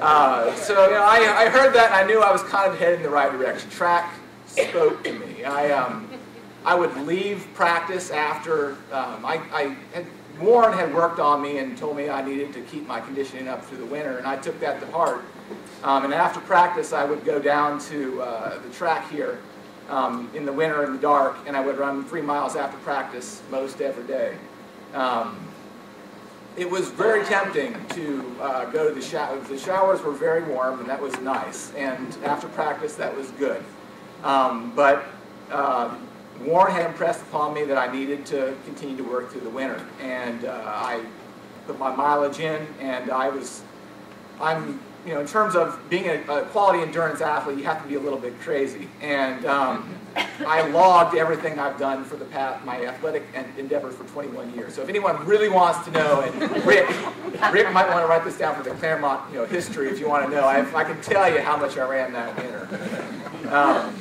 Uh, so, you know, I, I heard that and I knew I was kind of heading in the right direction. Track spoke to me. I, um, I would leave practice after um, I, I had, Warren had worked on me and told me I needed to keep my conditioning up through the winter, and I took that to heart. Um, and after practice, I would go down to uh, the track here um, in the winter in the dark, and I would run three miles after practice most every day. Um, it was very tempting to uh, go to the shower. The showers were very warm, and that was nice. And after practice, that was good. Um, but uh, Warren had impressed upon me that I needed to continue to work through the winter, and uh, I put my mileage in, and I was, I'm, you know, in terms of being a, a quality endurance athlete, you have to be a little bit crazy, and um, I logged everything I've done for the past, my athletic endeavors for 21 years. So if anyone really wants to know, and Rick, Rick might want to write this down for the Clermont, you know, history if you want to know. I, I can tell you how much I ran that winter. Um,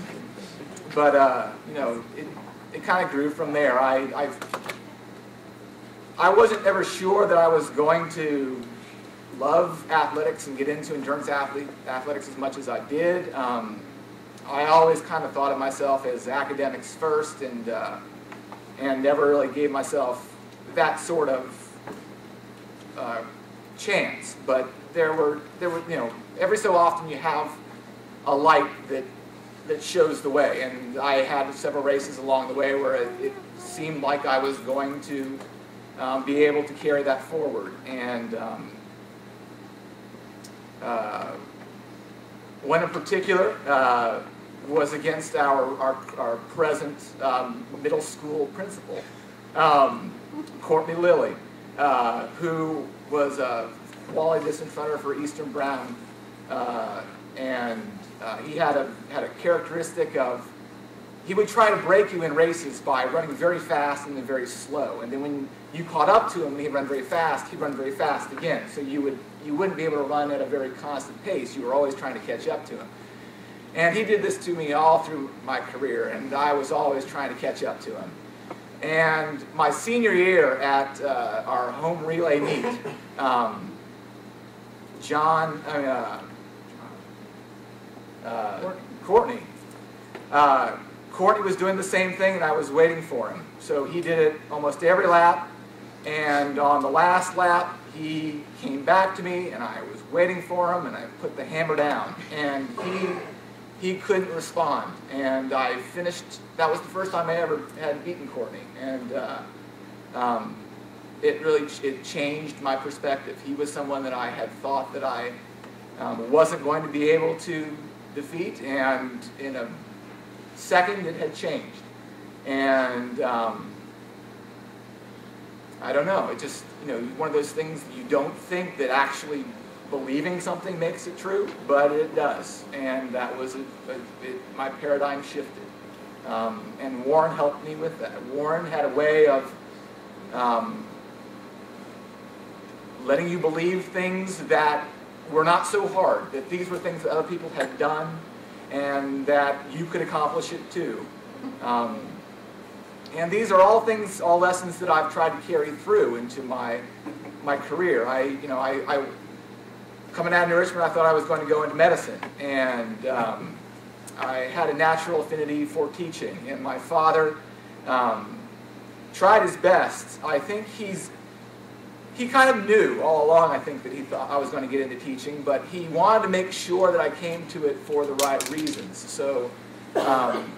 but uh, you know, it, it kind of grew from there. I, I, I wasn't ever sure that I was going to love athletics and get into endurance athlete, athletics as much as I did. Um, I always kind of thought of myself as academics first and, uh, and never really gave myself that sort of uh, chance. But there were, there were, you know, every so often you have a light that that shows the way. And I had several races along the way where it, it seemed like I was going to um, be able to carry that forward. And um, uh, one in particular uh, was against our, our, our present um, middle school principal, um, Courtney Lilly, uh, who was a quality distance runner for Eastern Brown uh, and uh, he had a, had a characteristic of, he would try to break you in races by running very fast and then very slow. And then when you caught up to him and he'd run very fast, he'd run very fast again. So you, would, you wouldn't be able to run at a very constant pace. You were always trying to catch up to him. And he did this to me all through my career, and I was always trying to catch up to him. And my senior year at uh, our home relay meet, um, John, uh, uh, Courtney. Uh, Courtney was doing the same thing and I was waiting for him. So he did it almost every lap and on the last lap he came back to me and I was waiting for him and I put the hammer down and he he couldn't respond and I finished that was the first time I ever had beaten Courtney and uh, um, it really it changed my perspective. He was someone that I had thought that I um, wasn't going to be able to defeat, and in a second it had changed. And um, I don't know. It just, you know, one of those things you don't think that actually believing something makes it true, but it does. And that was, a, a, it, my paradigm shifted. Um, and Warren helped me with that. Warren had a way of um, letting you believe things that were not so hard, that these were things that other people had done, and that you could accomplish it too. Um, and these are all things, all lessons that I've tried to carry through into my my career. I, you know, I, I coming out of New Richmond, I thought I was going to go into medicine, and um, I had a natural affinity for teaching. And my father um, tried his best. I think he's he kind of knew all along. I think that he thought I was going to get into teaching, but he wanted to make sure that I came to it for the right reasons. So um,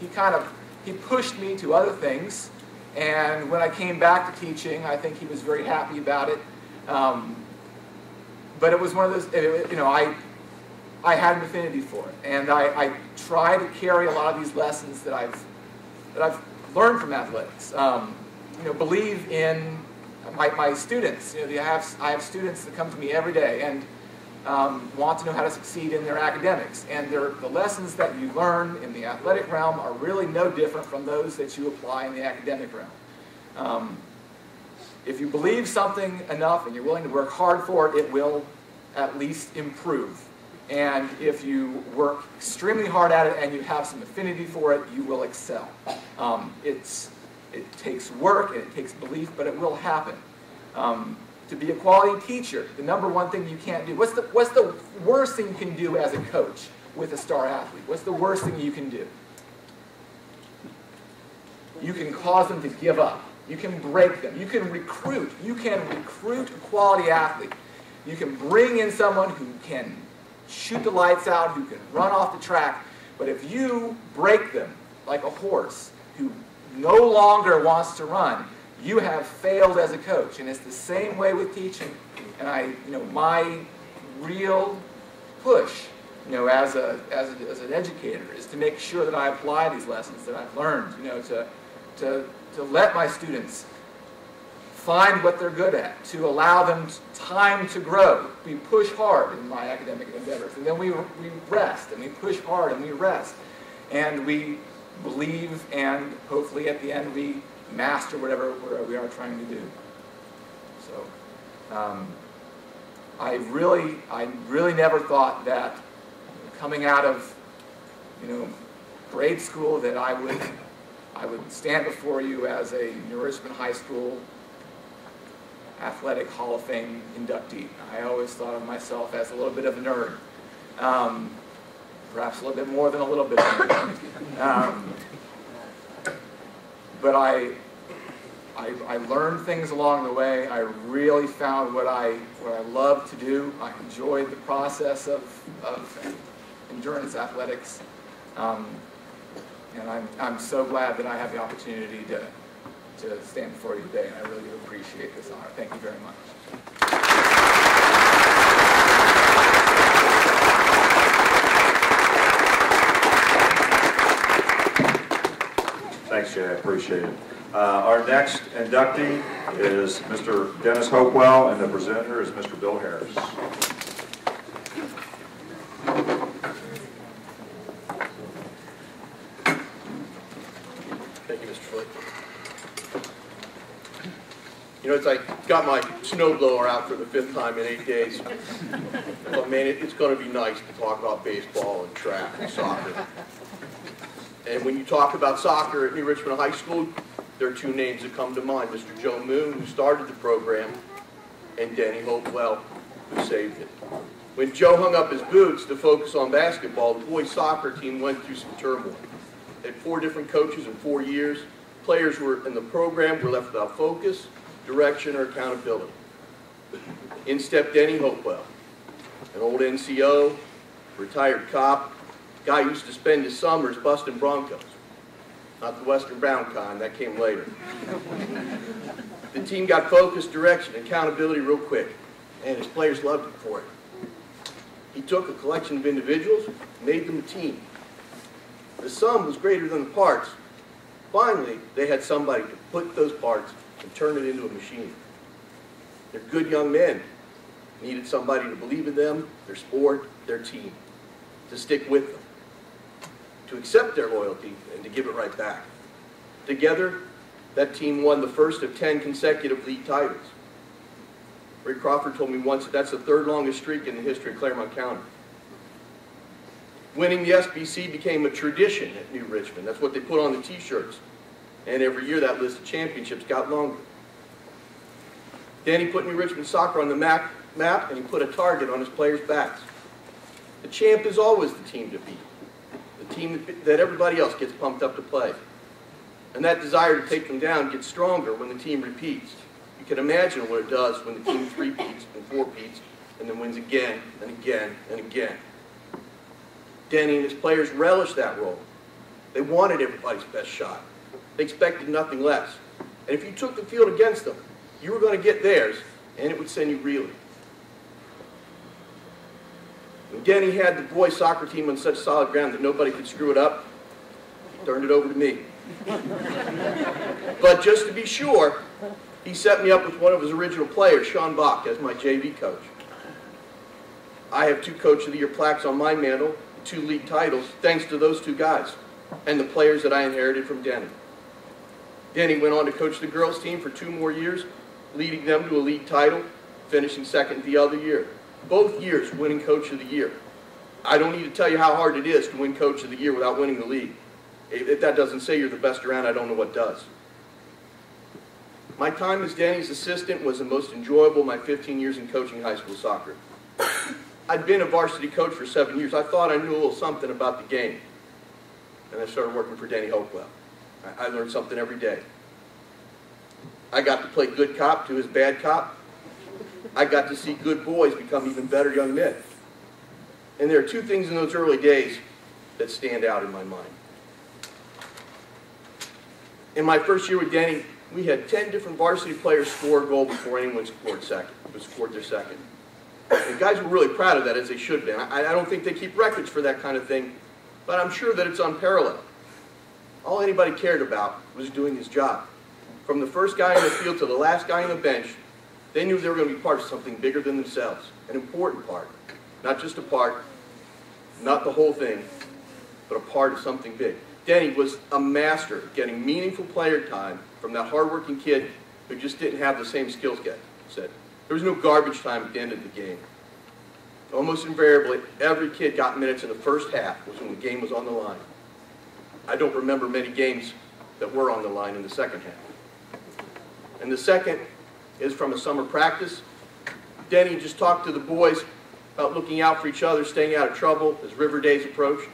he kind of he pushed me to other things. And when I came back to teaching, I think he was very happy about it. Um, but it was one of those, you know, I, I had an affinity for it. And I, I try to carry a lot of these lessons that I've, that I've learned from athletics. Um, you know, believe in my, my students. You know, I have, I have students that come to me every day and um, want to know how to succeed in their academics. And the lessons that you learn in the athletic realm are really no different from those that you apply in the academic realm. Um, if you believe something enough and you're willing to work hard for it, it will at least improve. And if you work extremely hard at it and you have some affinity for it, you will excel. Um, it's, it takes work and it takes belief, but it will happen. Um, to be a quality teacher, the number one thing you can't do, what's the, what's the worst thing you can do as a coach with a star athlete? What's the worst thing you can do? You can cause them to give up. You can break them. You can recruit. You can recruit a quality athlete. You can bring in someone who can shoot the lights out, who can run off the track. But if you break them like a horse who no longer wants to run, you have failed as a coach. And it's the same way with teaching. And I, you know, my real push, you know, as, a, as, a, as an educator is to make sure that I apply these lessons that I've learned, you know, to, to, to let my students find what they're good at, to allow them time to grow. We push hard in my academic endeavors, and then we, we rest, and we push hard, and we rest. And we believe, and hopefully at the end we master whatever we are trying to do. So, um, I really, I really never thought that coming out of, you know, grade school that I would, I would stand before you as a New Richmond High School Athletic Hall of Fame inductee. I always thought of myself as a little bit of a nerd. Um, perhaps a little bit more than a little bit. Um, but I, I, I, learned things along the way. I really found what I, what I love to do. I enjoyed the process of, of endurance athletics. Um, and I'm, I'm so glad that I have the opportunity to, to stand before you today, and I really do appreciate this honor. Thank you very much. Jay. I appreciate it. Uh, our next inductee is Mr. Dennis Hopewell, and the presenter is Mr. Bill Harris. Thank you, Mr. Floyd. You know, it's like, got my snowblower out for the fifth time in eight days. But man, it, it's gonna be nice to talk about baseball and track and soccer. And when you talk about soccer at New Richmond High School, there are two names that come to mind. Mr. Joe Moon, who started the program, and Denny Hopewell, who saved it. When Joe hung up his boots to focus on basketball, the boys soccer team went through some turmoil. They had four different coaches in four years. Players were in the program were left without focus, direction, or accountability. In stepped Denny Hopewell, an old NCO, retired cop, guy used to spend his summers busting Broncos. Not the Western Brown kind, that came later. the team got focus, direction, accountability real quick, and his players loved him for it. He took a collection of individuals, made them a team. The sum was greater than the parts. Finally, they had somebody to put those parts and turn it into a machine. They're good young men, needed somebody to believe in them, their sport, their team, to stick with them, to accept their loyalty, and to give it right back. Together, that team won the first of 10 consecutive league titles. Ray Crawford told me once that that's the third longest streak in the history of Clermont County. Winning the SBC became a tradition at New Richmond. That's what they put on the t-shirts. And every year that list of championships got longer. Denny put New Richmond soccer on the map, map and he put a target on his players' backs. The champ is always the team to beat. The team that, everybody else gets pumped up to play. And that desire to take them down gets stronger when the team repeats. You can imagine what it does when the team three-peats and four-peats and then wins again and again and again. Denny and his players relished that role. They wanted everybody's best shot. They expected nothing less. And if you took the field against them, you were going to get theirs, and it would send you reeling. When Denny had the boys soccer team on such solid ground that nobody could screw it up, he turned it over to me. but just to be sure, he set me up with one of his original players, Sean Bach, as my JV coach. I have two Coach of the Year plaques on my mantle, two league titles, thanks to those two guys and the players that I inherited from Denny. Denny went on to coach the girls team for two more years, leading them to a league title, finishing second the other year. Both years winning Coach of the Year. I don't need to tell you how hard it is to win Coach of the Year without winning the league. If that doesn't say you're the best around, I don't know what does. My time as Denny's assistant was the most enjoyable my 15 years in coaching high school soccer. I'd been a varsity coach for seven years. I thought I knew a little something about the game. And I started working for Denny Hopewell. I learned something every day. I got to play good cop to his bad cop. I got to see good boys become even better young men. And there are two things in those early days that stand out in my mind. In my first year with Denny, we had 10 different varsity players score a goal before anyone scored second, scored their second. And guys were really proud of that, as they should be. I, I don't think they keep records for that kind of thing, but I'm sure that it's unparalleled. All anybody cared about was doing his job. From the first guy in the field to the last guy on the bench, they knew they were going to be part of something bigger than themselves, an important part. Not just a part, not the whole thing, but a part of something big. Denny was a master getting meaningful player time from that hardworking kid who just didn't have the same skill set. There was no garbage time at the end of the game. Almost invariably, every kid got minutes in the first half was when the game was on the line. I don't remember many games that were on the line in the second half. And the second is from a summer practice. Denny just talked to the boys about looking out for each other, staying out of trouble as river days approached.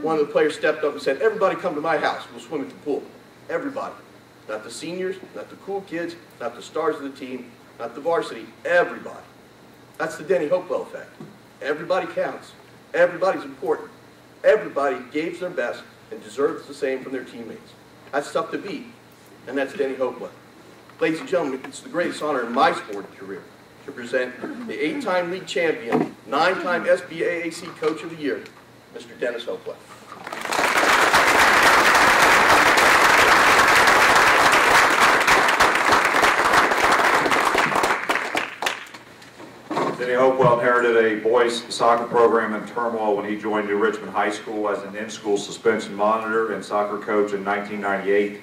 One of the players stepped up and said, everybody come to my house, we'll swim at the pool. Everybody. Not the seniors, not the cool kids, not the stars of the team, not the varsity, everybody. That's the Denny Hopewell effect. Everybody counts. Everybody's important. Everybody gave their best and deserves the same from their teammates. That's tough to beat, and that's Denny Hopewell. Ladies and gentlemen, it's the greatest honor in my sporting career to present the eight-time league champion, nine-time SBAAC Coach of the Year, Mr. Dennis Hopewell. Denny Hopewell inherited a boys soccer program in turmoil when he joined New Richmond High School as an in-school suspension monitor and soccer coach in 1998.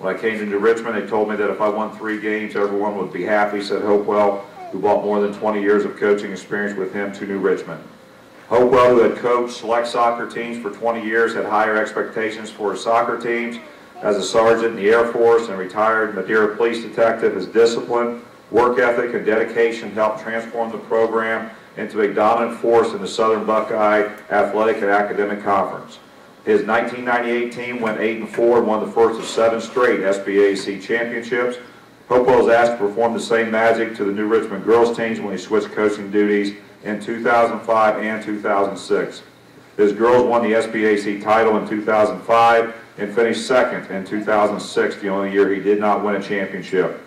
When I came to New Richmond, they told me that if I won three games, everyone would be happy, said Hopewell, who brought more than 20 years of coaching experience with him to New Richmond. Hopewell, who had coached select soccer teams for 20 years, had higher expectations for his soccer teams. As a sergeant in the Air Force and retired Madeira police detective, his discipline, work ethic, and dedication helped transform the program into a dominant force in the Southern Buckeye Athletic and Academic Conference. His 1998 team went 8 and 4 and won the first of seven straight SBAC championships. Hopewell was asked to perform the same magic to the New Richmond girls teams when he switched coaching duties in 2005 and 2006. His girls won the SBAC title in 2005 and finished second in 2006, the only year he did not win a championship.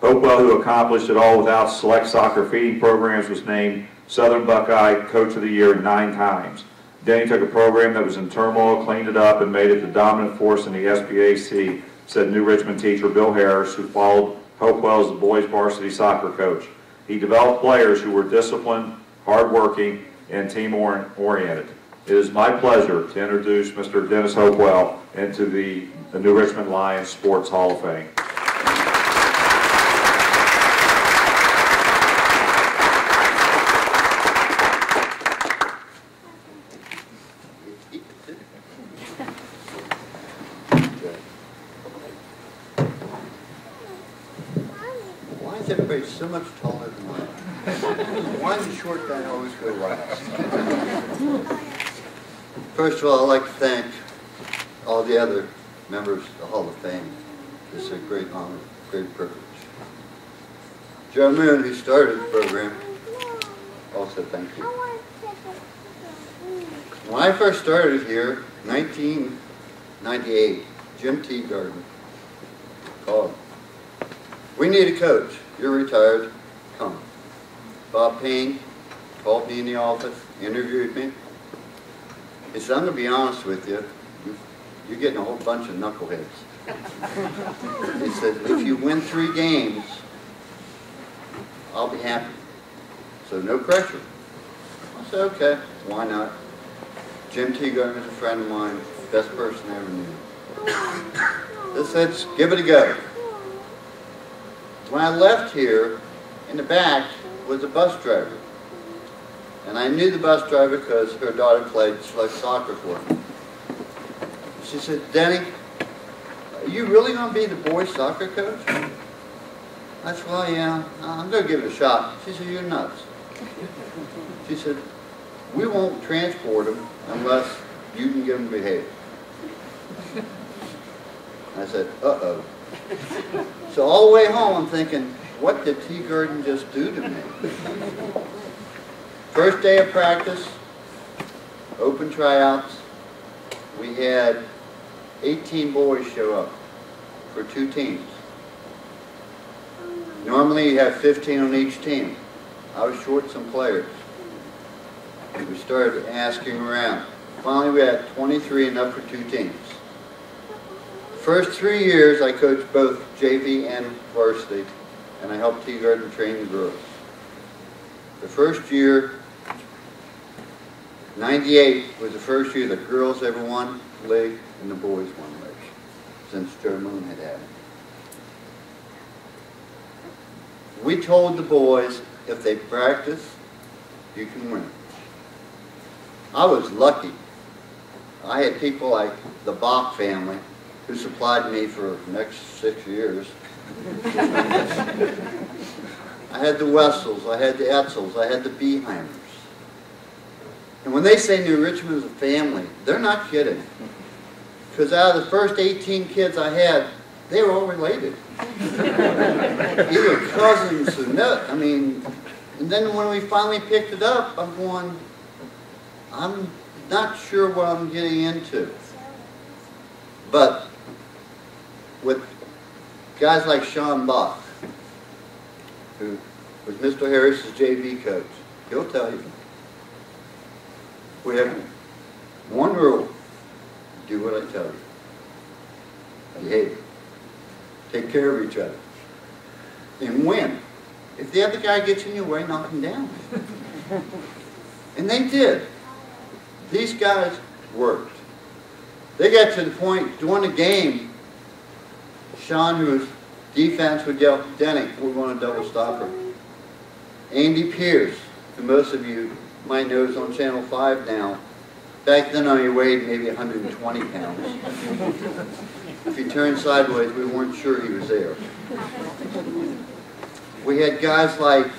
Hopewell, who accomplished it all without select soccer feeding programs, was named Southern Buckeye Coach of the Year nine times. Denny took a program that was in turmoil, cleaned it up, and made it the dominant force in the SBAC said New Richmond teacher Bill Harris, who followed Hopewell as the boys varsity soccer coach. He developed players who were disciplined, hardworking, and team-oriented. It is my pleasure to introduce Mr. Dennis Hopewell into the the New Richmond Lions Sports Hall of Fame. Why so much taller than I am? Why short guy always go last? First of all, I'd like to thank all the other members of the Hall of Fame. It's a great honor, great privilege. Joe Moon, who started the program, also thank you. When I first started here, 1998, Jim T. Teagarden called. We need a coach. You're retired. Come. Bob Payne called me in the office, interviewed me. He said, I'm going to be honest with you. You- You're getting a whole bunch of knuckleheads. He said, if you win three games, I'll be happy. So no pressure. I said, okay, why not? Jim Teagarden is a friend of mine, best person I ever knew. They said, give it a go. When I left here, in the back was a bus driver. And I knew the bus driver because her daughter played select soccer for me. She said, Denny, are you really going to be the boys soccer coach? I said, well, yeah, I'm going to give it a shot. She said, you're nuts. She said, we won't transport them unless you can get them to behave. I said, uh-oh. So all the way home, I'm thinking, what did Teagarden just do to me? First day of practice, open tryouts, we had 18 boys show up for two teams. Normally you have 15 on each team. I was short some players. We started asking around. Finally, we had 23 enough for two teams. First three years, I coached both JV and varsity, and I helped Teagarden train the girls. The first year, 98 was the first year the girls ever won league and the boys won league, since Joe Moon had had it. We told the boys, if they practice, you can win. I was lucky. I had people like the Bach family who supplied me for the next six years. I had the Wessels, I had the Etzels, I had the Beheimers. And when they say New Richmond is a family, they're not kidding. Because out of the first 18 kids I had, they were all related. Either cousins or no, I mean, and then when we finally picked it up, I'm going, I'm not sure what I'm getting into. But with guys like Sean Bach, who was Mr. Harris's JV coach, he'll tell you. We have one rule, do what I tell you. Behave. Take care of each other. And win. If the other guy gets in your way, knock him down. And they did. These guys worked. They got to the point during the game, Sean, who was defense, would yell, Denny, we're going to double stop her. Andy Pierce, who most of you might know is on Channel 5 now. Back then I weighed maybe 120 pounds. If he turned sideways, we weren't sure he was there. We had guys like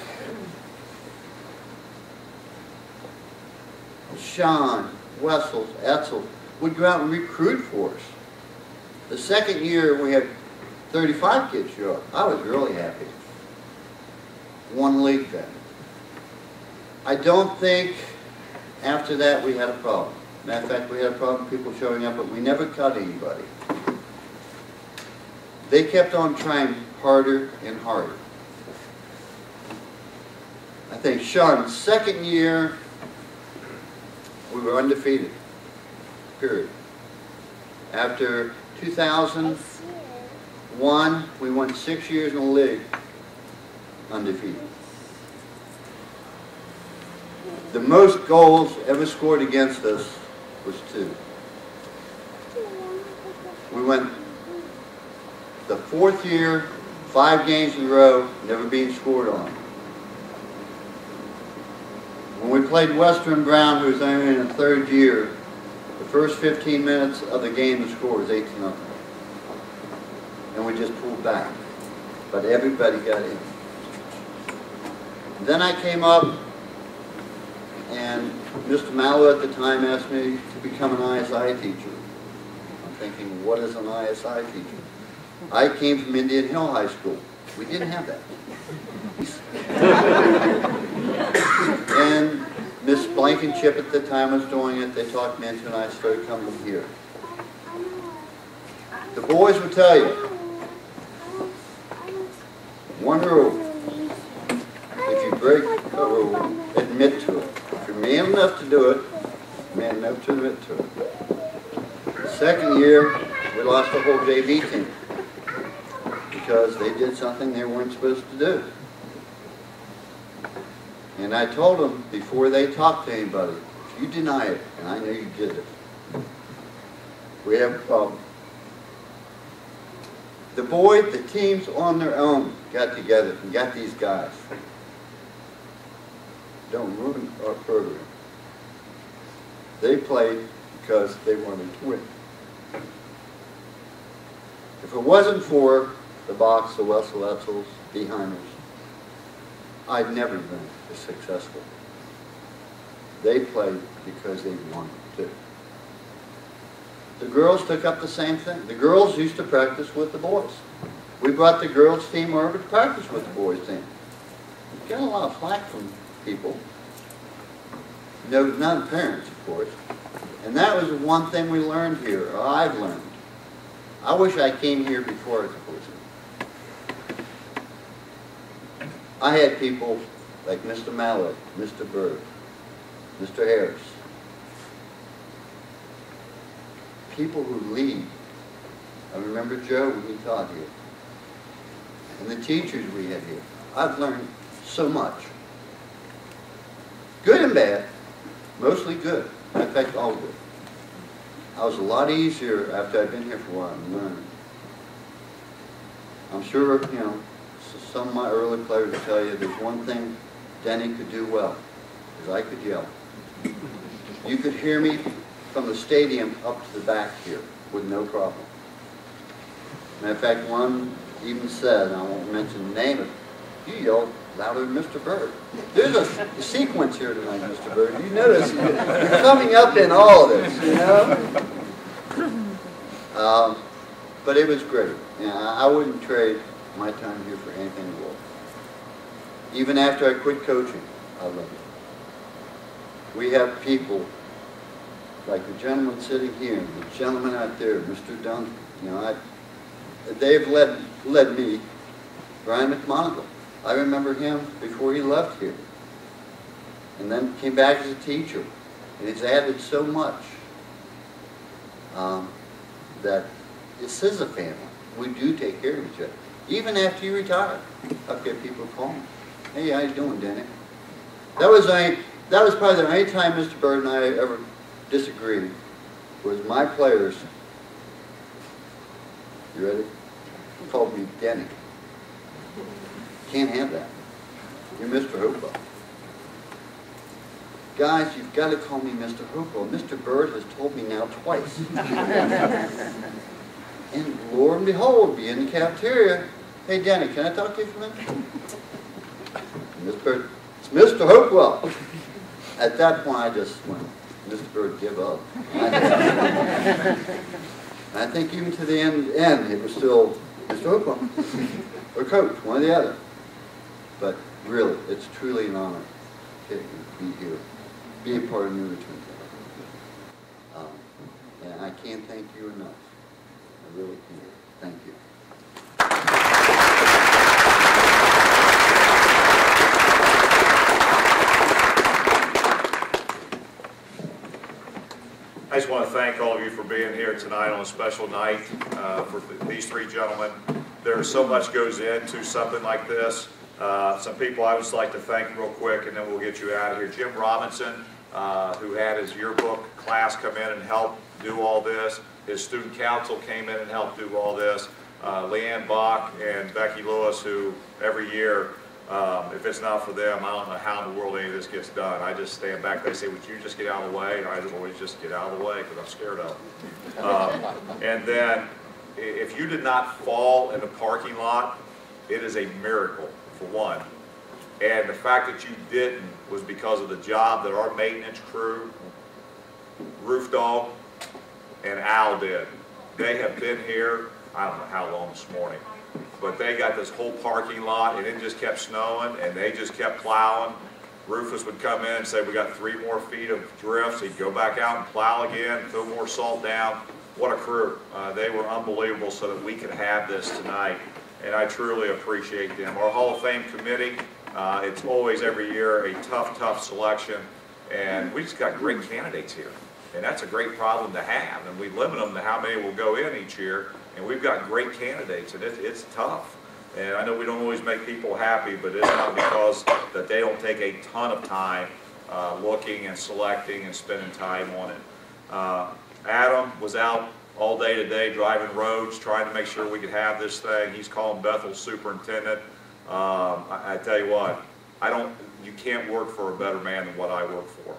Sean, Wessels, Etzel would go out and recruit for us. The second year, we had 35 kids show up. I was really happy. One league then. I don't think after that we had a problem. Matter of fact, we had a problem people showing up, but we never cut anybody. They kept on trying harder and harder. I think Sean's second year, we were undefeated, period. After 2000, One, we won six years in the league undefeated. The most goals ever scored against us was two. We went the fourth year, five games in a row, never being scored on. When we played Western Brown, who was only in the third year, the first 15 minutes of the game, the score was 8 to nothing. And we just pulled back. But everybody got in. Then I came up, and Mr. Mallow at the time asked me to become an ISI teacher. I'm thinking, what is an ISI teacher? I came from Indian Hill High School. We didn't have that. and Miss Blankenship at the time was doing it. They talked me into it, and I started coming here. The boys will tell you, one rule, if you break a rule, admit to it. If you're man enough to do it, man enough to admit to it. The second year, we lost the whole JV team because they did something they weren't supposed to do. And I told them before they talked to anybody, if you deny it, and I know you did it, we have a problem. The boy, the teams on their own got together and got these guys. Don't ruin our program. They played because they wanted to win. If it wasn't for the Box, the Wessel Etzels, the Heimers, I'd never been as successful. They played because they wanted to. The girls took up the same thing. The girls used to practice with the boys. We brought the girls team over to practice with the boys team. Got a lot of flack from people. No, none parents, of course. And that was one thing we learned here, or I've learned. I wish I came here before I was a policeman. I had people like Mr. Malloy, Mr. Bird, Mr. Harris. People who lead. I remember Joe when he taught here. And the teachers we had here. I've learned so much. Good and bad. Mostly good. In fact, all good. I was a lot easier after I'd been here for a while and learned. I'm sure, you know, some of my early players will tell you there's one thing Denny could do well, is I could yell. You could hear me from the stadium up to the back here with no problem. Matter of fact, one even said, and I won't mention the name, but you yelled louder than Mr. Bird. There's a sequence here tonight, Mr. Bird. You notice you're coming up in all of this, you know? Um, but it was great. You know, I I wouldn't trade my time here for anything in the world. Even after I quit coaching, I love it. We have people like the gentleman sitting here, the gentleman out there, Mr. Dunn, you know, I, they've led, led me, Brian McMonagle. I remember him before he left here. And then came back as a teacher. And he's added so much um, that this is a family. We do take care of each other. Even after you retire, I've got people calling. Hey, how you doing, Denny? That was I. That was probably the only time Mr. Bird and I ever disagreed. Was my players. You ready? Called me Denny. Can't have that. You're Mr. Hopewell. Guys, you've got to call me Mr. Hopewell. Mr. Bird has told me now twice. and lo and behold, be in the cafeteria. Hey, Denny, can I talk to you for a minute? Mr. Bird, it's Mr. Hopewell. At that point, I just went, Mr. Bird, give up. I think even to the end, end it was still Mr. Hopewell or Coach, one or the other. But really, it's truly an honor to be here, be a part of New Richmond. Um, and I can't thank you enough. I really can't. Thank you. I just want to thank all of you for being here tonight on a special night uh, for these three gentlemen. there's so much goes into something like this. Uh, Some people I would just like to thank real quick, and then we'll get you out of here. Jim Robinson, uh, who had his yearbook class come in and help do all this. His student council came in and helped do all this. Uh, Leanne Bach and Becky Lewis, who every year, um, if it's not for them, I don't know how in the world any of this gets done. I just stand back, they say, would you just get out of the way? And I just always just get out of the way because I'm scared of them. Um, And then, if you did not fall in the parking lot, it is a miracle, for one. And the fact that you didn't was because of the job that our maintenance crew, Roof Dog, and Al did. They have been here, I don't know how long this morning, but they got this whole parking lot, and it just kept snowing, and they just kept plowing. Rufus would come in and say, we got three more feet of drifts, he'd go back out and plow again, throw more salt down. What a crew. Uh, they were unbelievable so that we could have this tonight, and I truly appreciate them. Our Hall of Fame committee, uh, it's always every year a tough, tough selection, and we just got great candidates here. And that's a great problem to have, and we limit them to how many will go in each year, and we've got great candidates, and it's, it's tough. And I know we don't always make people happy, but it's not because that they don't take a ton of time uh, looking and selecting and spending time on it. Uh, Adam was out all day today driving roads, trying to make sure we could have this thing. He's calling Bethel superintendent. Um, I, I tell you what, I don't, you can't work for a better man than what I work for.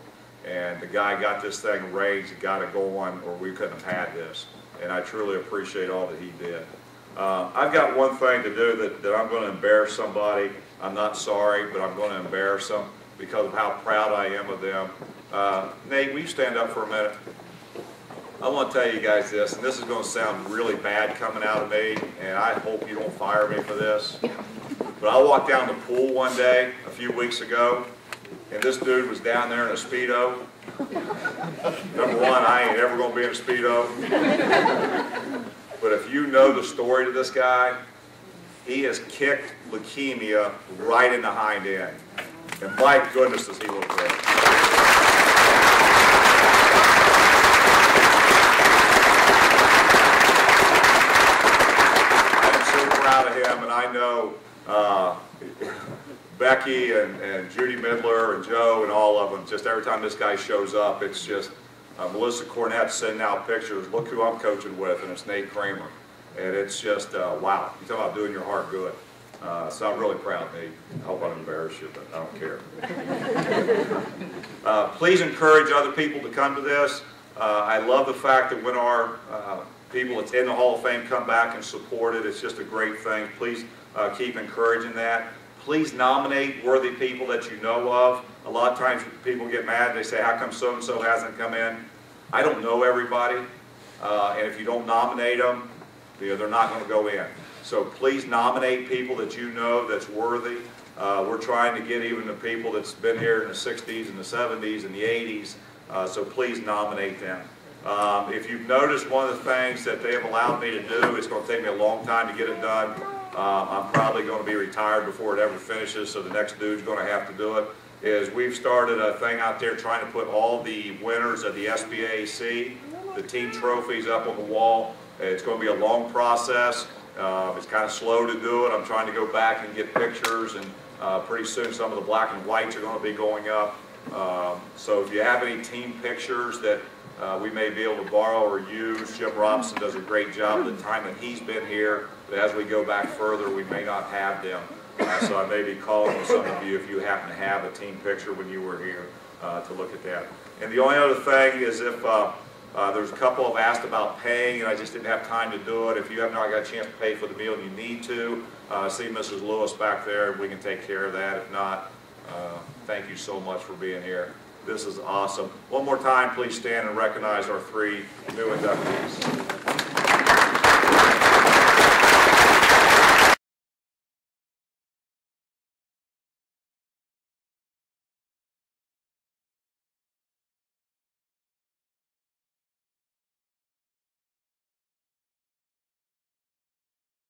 And the guy got this thing raised, got it going, or we couldn't have had this. And I truly appreciate all that he did. Uh, I've got one thing to do that, that I'm gonna embarrass somebody. I'm not sorry, but I'm gonna embarrass them because of how proud I am of them. Uh, Nate, will you stand up for a minute? I want to tell you guys this, and this is going to sound really bad coming out of me, and I hope you don't fire me for this. But I walked down the pool one day, a few weeks ago, and this dude was down there in a Speedo. Number one, I ain't ever going to be in a Speedo. But if you know the story to this guy, he has kicked leukemia right in the hind end. And my goodness, does he look great. I'm so proud of him, and I know uh, Becky and, and Judy Midler and Joe and all of them, just every time this guy shows up, it's just, uh, Melissa Cornett sending out pictures, look who I'm coaching with, and it's Nate Kramer. And it's just, uh, wow, you talk about doing your heart good. Uh, So I'm really proud, Nate. I hope I don't embarrass you, but I don't care. Uh, Please encourage other people to come to this. Uh, I love the fact that when our uh, people that's in the Hall of Fame come back and support it, it's just a great thing. Please uh, keep encouraging that. Please nominate worthy people that you know of. A lot of times people get mad, they say, how come so-and-so hasn't come in? I don't know everybody, uh, and if you don't nominate them, you know, they're not going to go in. So please nominate people that you know that's worthy. Uh, We're trying to get even the people that's been here in the 60s and the 70s and the 80s, uh, so please nominate them. Um, If you've noticed, one of the things that they have allowed me to do, it's going to take me a long time to get it done. Uh, I'm probably going to be retired before it ever finishes, so the next dude's going to have to do it, is we've started a thing out there trying to put all the winners of the SBAC, the team trophies up on the wall. It's going to be a long process. Uh, It's kind of slow to do it. I'm trying to go back and get pictures, and uh, pretty soon some of the black and whites are going to be going up. Um, So if you have any team pictures that uh, we may be able to borrow or use, Jim Robinson does a great job the time that he's been here, but as we go back further, we may not have them. Uh, So I may be calling on some of you if you happen to have a team picture when you were here uh, to look at that. And the only other thing is if, uh, uh, there's a couple have asked about paying, and I just didn't have time to do it. If you have not got a chance to pay for the meal and you need to, uh, see Mrs. Lewis back there, we can take care of that. If not, uh, thank you so much for being here. This is awesome. One more time, please stand and recognize our three new inductees.